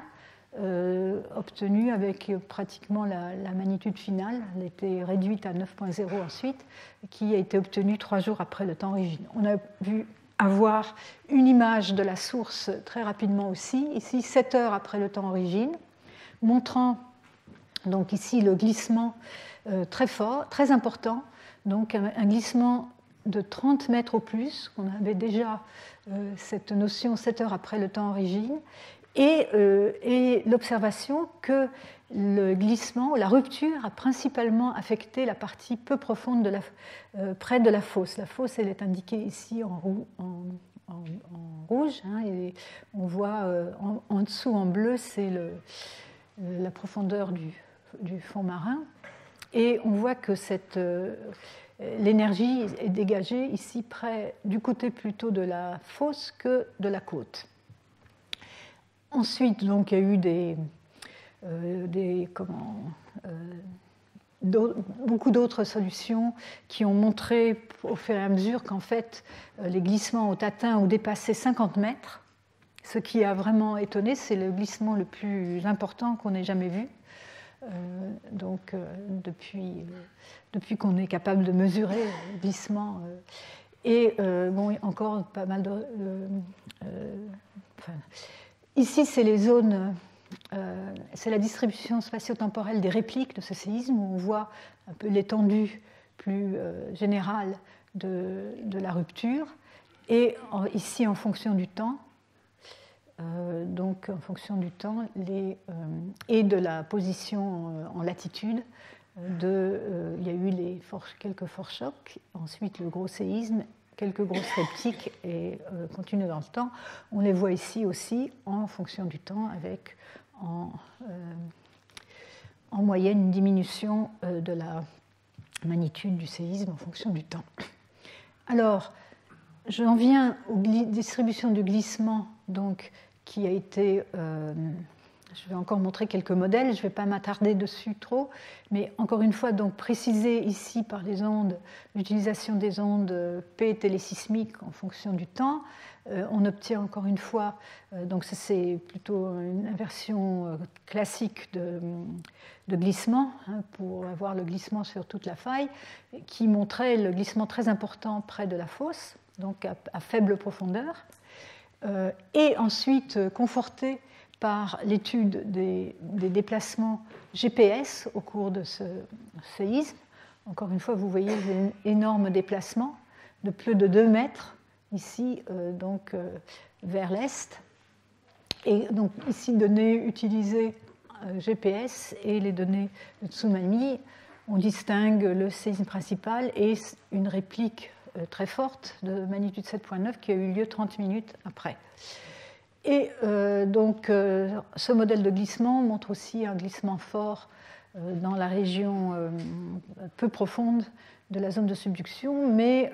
euh, obtenue avec pratiquement la, magnitude finale. Elle était réduite à 9.0 ensuite, qui a été obtenue trois jours après le temps origine. On a vu avoir une image de la source très rapidement aussi, ici 7 heures après le temps origine, montrant donc ici le glissement euh, très fort, très important, donc un, glissement de 30 mètres au plus, on avait déjà euh, cette notion 7 heures après le temps origine, euh, et, l'observation que le glissement, la rupture a principalement affecté la partie peu profonde euh, près de la fosse. La fosse, elle est indiquée ici en, rouge, hein, et on voit euh, en, dessous en bleu, c'est la profondeur du, du, fond marin. Et on voit que l'énergie est dégagée ici près du côté plutôt de la fosse que de la côte. Ensuite, donc, il y a eu des, euh, euh, beaucoup d'autres solutions qui ont montré au fur et à mesure qu'en fait, euh, les glissements ont atteint ou dépassé 50 mètres. Ce qui a vraiment étonné, c'est le glissement le plus important qu'on ait jamais vu. donc, depuis, depuis qu'on est capable de mesurer le glissement. Et bon, encore pas mal de. Ici, c'est les zones. c'est la distribution spatio-temporelle des répliques de ce séisme où on voit un peu l'étendue plus générale de, la rupture. Et ici, en fonction du temps, euh, donc en fonction du temps euh, et de la position euh, en latitude. De, il y a eu les quelques forts chocs, ensuite le gros séisme, quelques grosses reptiques et continue dans le temps. On les voit ici aussi en fonction du temps avec en, en moyenne une diminution de la magnitude du séisme en fonction du temps. Alors, j'en viens aux distributions du glissement donc, qui a été... Euh, je vais encore montrer quelques modèles, je ne vais pas m'attarder dessus trop, mais encore une fois, donc préciser ici par les ondes, l'utilisation des ondes P télésismiques en fonction du temps. Euh, on obtient encore une fois, euh, donc c'est plutôt une inversion classique de, glissement, hein, pour avoir le glissement sur toute la faille, qui montrait le glissement très important près de la fosse, donc à faible profondeur. Euh, et ensuite euh, conforté par l'étude des, déplacements GPS au cours de ce séisme. Encore une fois, vous voyez un énorme déplacement de plus de 2 mètres ici, euh, donc vers l'est. Et donc ici, données utilisées GPS et les données de tsunami. On distingue le séisme principal et une réplique euh, très forte de magnitude 7.9 qui a eu lieu 30 minutes après. Et euh, donc euh, ce modèle de glissement montre aussi un glissement fort dans la région peu profonde de la zone de subduction, mais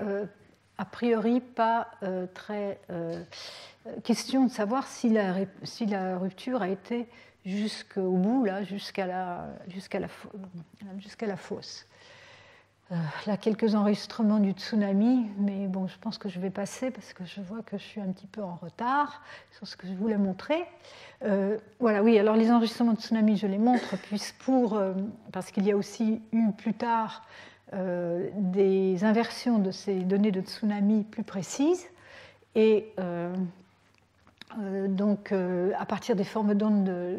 a priori pas très question de savoir si la, si la, rupture a été jusqu'au bout, jusqu'à la, la, jusqu'à la fosse. Euh, là, quelques enregistrements du tsunami, mais bon, je pense que je vais passer parce que je vois que je suis un petit peu en retard sur ce que je voulais montrer. Euh, voilà, oui, alors les enregistrements de tsunami, je les montre pour, euh, parce qu'il y a aussi eu plus tard des inversions de ces données de tsunami plus précises. Et donc, à partir des formes d'ondes de,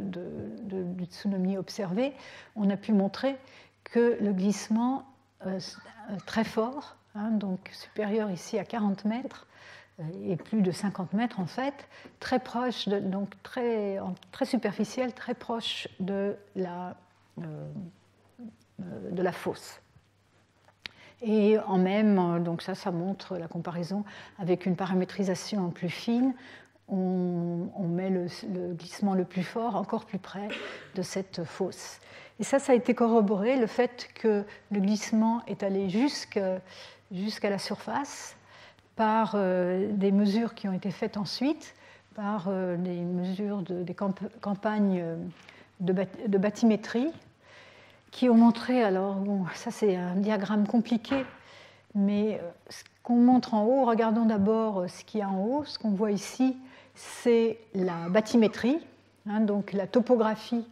de, tsunami observées, on a pu montrer que le glissement très fort, hein, donc supérieur ici à 40 mètres euh, et plus de 50 mètres en fait, très proche, donc très, superficiel, très proche de la, euh, de la fosse. Et en même, donc ça, ça montre la comparaison avec une paramétrisation plus fine. On, met le, glissement le plus fort encore plus près de cette fosse. Et ça, ça a été corroboré, le fait que le glissement est allé jusqu'à la surface par euh, des mesures qui ont été faites ensuite, par euh, des mesures de, des campagnes euh, de, bathymétrie, qui ont montré, alors bon, ça c'est un diagramme compliqué, mais ce qu'on montre en haut, regardons d'abord ce qu'il y a en haut. Ce qu'on voit ici, c'est la bathymétrie, hein, donc la topographie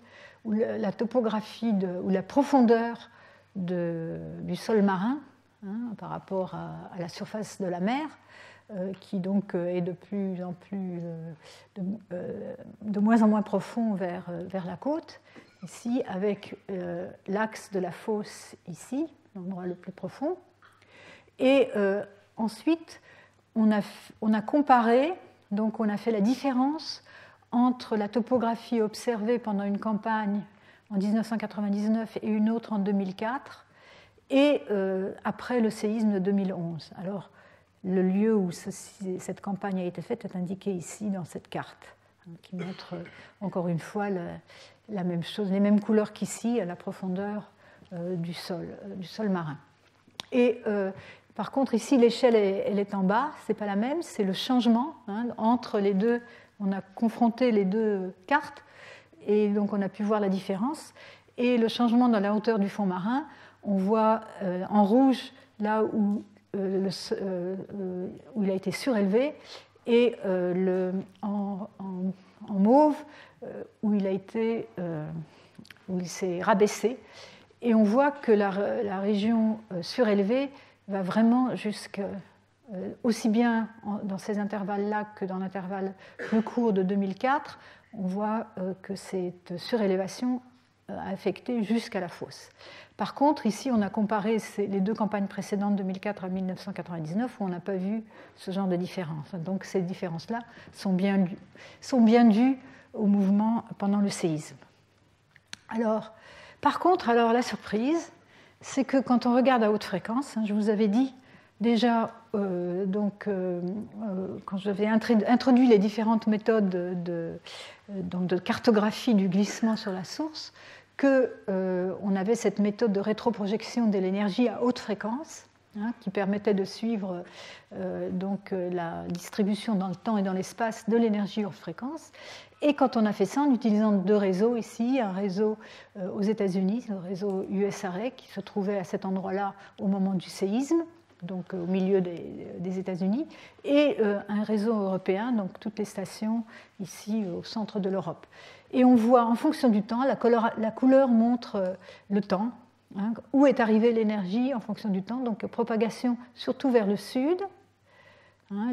ou la topographie ou la profondeur du sol marin hein, par rapport à, la surface de la mer, euh, qui donc euh, est de plus en plus, euh, de, moins en moins profond vers, vers la côte, ici avec l'axe de la fosse ici, l'endroit le plus profond. Et ensuite, on a, on a comparé, donc on a fait la différence entre la topographie observée pendant une campagne en 1999 et une autre en 2004, et euh, après le séisme de 2011. Alors, le lieu où cette campagne a été faite est indiqué ici dans cette carte, hein, qui montre euh, encore une fois la, même chose, les mêmes couleurs qu'ici à la profondeur euh, du, sol, du sol marin. Et par contre, ici, l'échelle, elle, est en bas, ce n'est pas la même, c'est le changement hein, entre les deux on a confronté les deux cartes et donc on a pu voir la différence. Et le changement dans la hauteur du fond marin, on voit euh, en rouge là où, euh, euh, où, il a été surélevé et en, mauve où il s'est rabaissé. Et on voit que la, la région surélevée va vraiment jusqu'à aussi bien dans ces intervalles-là que dans l'intervalle plus court de 2004, on voit que cette surélévation a affecté jusqu'à la fosse. Par contre, ici, on a comparé les deux campagnes précédentes, 2004 à 1999, où on n'a pas vu ce genre de différence. Donc ces différences-là sont bien, sont bien dues au mouvement pendant le séisme. Alors, par contre, alors la surprise, c'est que quand on regarde à haute fréquence, hein, je vous avais dit déjà, euh, donc, euh, euh, quand j'avais introduit les différentes méthodes de, cartographie du glissement sur la source, qu'on avait cette méthode de rétroprojection de l'énergie à haute fréquence, hein, qui permettait de suivre donc, la distribution dans le temps et dans l'espace de l'énergie haute fréquence. Et quand on a fait ça en utilisant deux réseaux ici, un réseau aux États-Unis, le réseau USAREC, qui se trouvait à cet endroit-là au moment du séisme, donc au milieu des, États-Unis, et un réseau européen, donc toutes les stations ici au centre de l'Europe. Et on voit en fonction du temps, la couleur, montre euh, le temps, hein, où est arrivée l'énergie en fonction du temps, donc propagation surtout vers le sud, hein,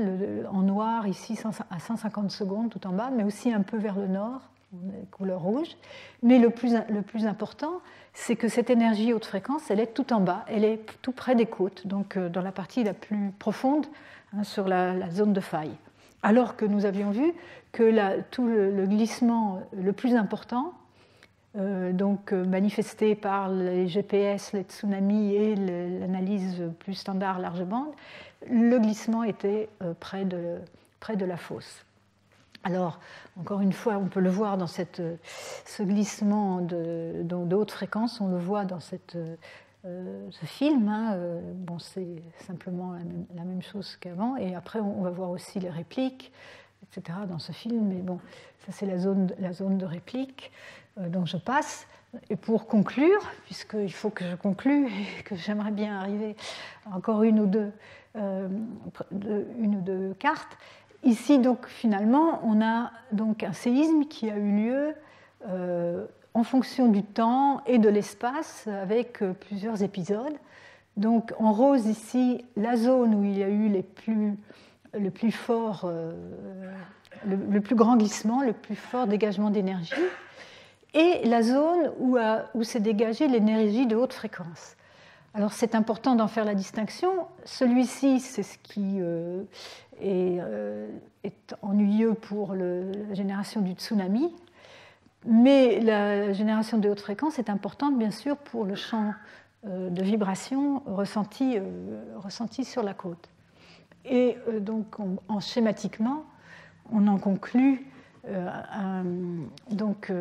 en noir ici à 150 secondes tout en bas, mais aussi un peu vers le nord, couleur rouge. Mais le plus, le plus important, c'est que cette énergie haute fréquence, elle est tout en bas, elle est tout près des côtes, donc euh, dans la partie la plus profonde, hein, sur la zone de faille alors que nous avions vu que tout le, glissement le plus important, euh, donc euh, manifesté par les GPS, les tsunamis et l'analyse plus standard large bande, le glissement était près, de, près de la fosse. Alors, encore une fois, on peut le voir dans cette, ce glissement de, haute fréquence, on le voit dans euh, ce film. Hein, euh, bon, c'est simplement la même, chose qu'avant. Et après, on, va voir aussi les répliques, etc. dans ce film. Mais bon, ça, c'est la zone, de réplique euh, dont je passe. Et pour conclure, puisqu'il faut que je conclue et que j'aimerais bien arriver à encore une ou deux, une ou deux cartes, ici, donc, finalement, on a donc un séisme qui a eu lieu en fonction du temps et de l'espace avec euh, plusieurs épisodes. Donc en rose ici, la zone où il y a eu plus, le plus fort, euh, le, plus grand glissement, le plus fort dégagement d'énergie, et la zone où, où s'est dégagée l'énergie de haute fréquence. Alors c'est important d'en faire la distinction. Celui-ci, c'est ce qui euh, est, est, ennuyeux pour la génération du tsunami, mais la génération de haute fréquence est importante, bien sûr, pour le champ euh, de vibration ressenti, euh, ressenti sur la côte. Et euh, donc, en schématiquement, on en conclut un, donc,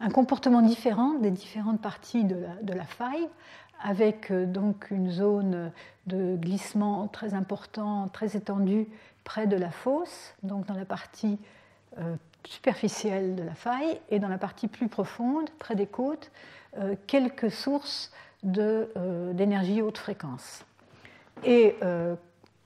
un, comportement différent des différentes parties de la faille, avec donc une zone de glissement très important, très étendue près de la fosse, donc dans la partie euh, superficielle de la faille et dans la partie plus profonde, près des côtes, euh, quelques sources euh, d'énergie haute fréquence.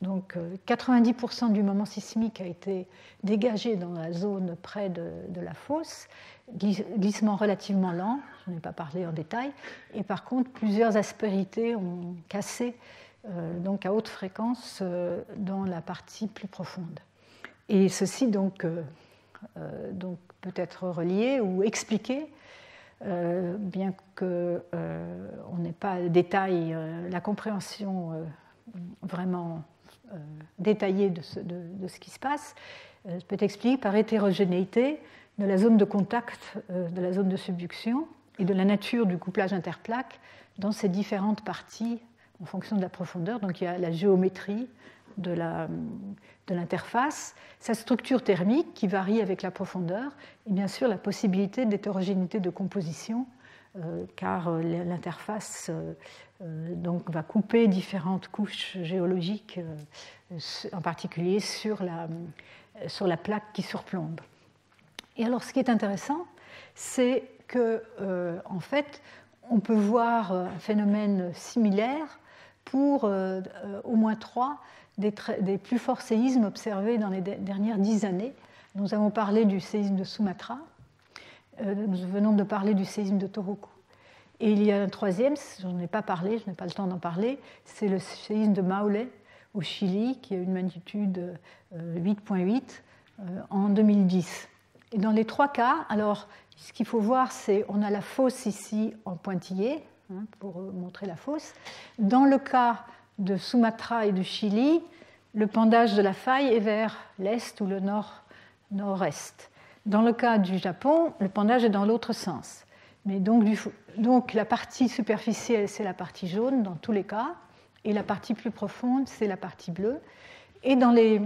Donc 90% du moment sismique a été dégagé dans la zone près de, la fosse, glissement relativement lent, je n'ai pas parlé en détail, et par contre plusieurs aspérités ont cassé donc à haute fréquence dans la partie plus profonde. Et ceci donc euh, peut être relié ou expliqué, euh, bien qu'on euh, n'ait pas détail, la compréhension vraiment détaillée de ce, de, qui se passe, peut être expliqué par hétérogénéité de la zone de contact, de la zone de subduction et de la nature du couplage interplaque dans ces différentes parties en fonction de la profondeur. Donc il y a la géométrie de l'interface, sa structure thermique qui varie avec la profondeur, et bien sûr la possibilité d'hétérogénéité de composition, euh, car euh, l'interface euh, donc va couper différentes couches géologiques, en particulier sur la, sur la plaque qui surplombe. Et alors ce qui est intéressant, c'est que en fait, on peut voir un phénomène similaire pour au moins trois des, plus forts séismes observés dans les dernières dix années. Nous avons parlé du séisme de Sumatra, euh, nous venons de parler du séisme de Tohoku. Et il y a un troisième, je n'en ai pas parlé, je n'ai pas le temps d'en parler, c'est le séisme de Maule au Chili, qui a une magnitude 8.8 en 2010. Et dans les trois cas, alors ce qu'il faut voir, c'est on a la fosse ici en pointillé, hein, pour montrer la fosse. Dans le cas de Sumatra et du Chili, le pendage de la faille est vers l'est ou le nord, nord-est. Dans le cas du Japon, le pendage est dans l'autre sens. Mais donc, la partie superficielle, c'est la partie jaune dans tous les cas, et la partie plus profonde, c'est la partie bleue. Et dans les,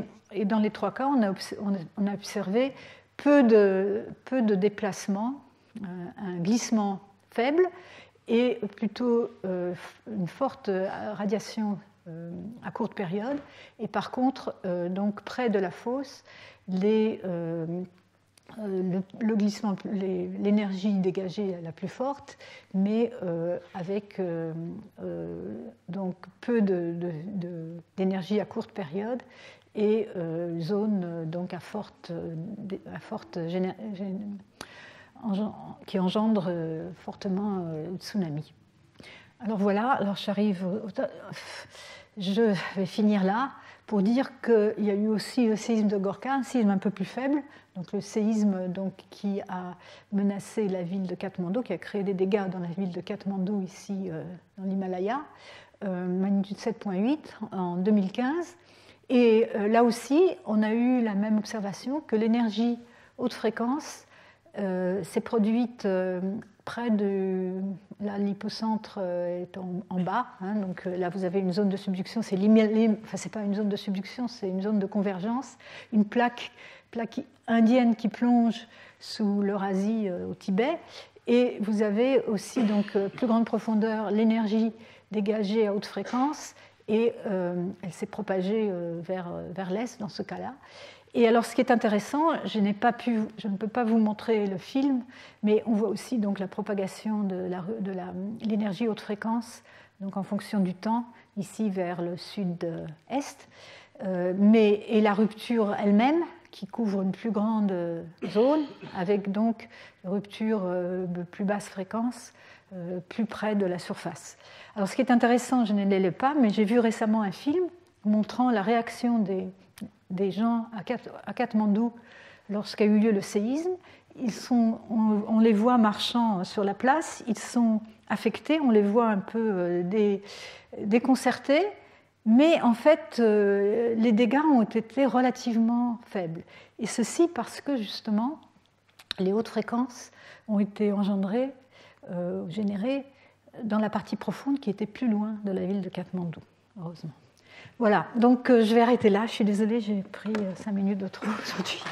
trois cas, on a, observé peu de, peu de déplacement, euh, un glissement faible et plutôt euh, une forte radiation euh, à courte période. Et par contre, donc près de la fosse, les, le, glissement, l'énergie dégagée la plus forte, mais avec donc peu d'énergie à courte période et euh, zone euh, donc à forte, euh, à forte qui engendre fortement le tsunami. Alors voilà, alors j'arrive, je vais finir là pour dire qu'il y a eu aussi le séisme de Gorka, un séisme un peu plus faible, donc le séisme donc, qui a menacé la ville de Katmandou, qui a créé des dégâts dans la ville de Katmandou ici dans l'Himalaya, magnitude 7.8 en 2015. Et euh, là aussi, on a eu la même observation que l'énergie haute fréquence euh, s'est produite euh, près de l'hypocentre est en, bas. Hein, donc là, vous avez une zone de subduction. C'est enfin, pas une zone de subduction, c'est une zone de convergence. Une plaque, plaque indienne qui plonge sous l'Eurasie au Tibet. Et vous avez aussi donc plus grande profondeur l'énergie dégagée à haute fréquence et euh, elle s'est propagée euh, vers, euh, vers l'est dans ce cas-là. Et alors, ce qui est intéressant, je, pas pu, je ne peux pas vous montrer le film, mais on voit aussi donc la propagation de l'énergie haute fréquence, donc en fonction du temps, ici vers le sud-est, mais et la rupture elle-même qui couvre une plus grande zone, avec donc rupture de plus basse fréquence plus près de la surface. Alors ce qui est intéressant, je ne l'ai pas, mais j'ai vu récemment un film montrant la réaction des, gens à Katmandou lorsqu'a eu lieu le séisme. Ils sont, on, les voit marchant sur la place, ils sont affectés, on les voit un peu euh, déconcertés, mais en fait, euh, les dégâts ont été relativement faibles. Et ceci parce que justement, les hautes fréquences ont été engendrées, euh, générées dans la partie profonde qui était plus loin de la ville de Katmandou, heureusement. Voilà, donc euh, je vais arrêter là. Je suis désolée, j'ai pris cinq minutes de trop aujourd'hui.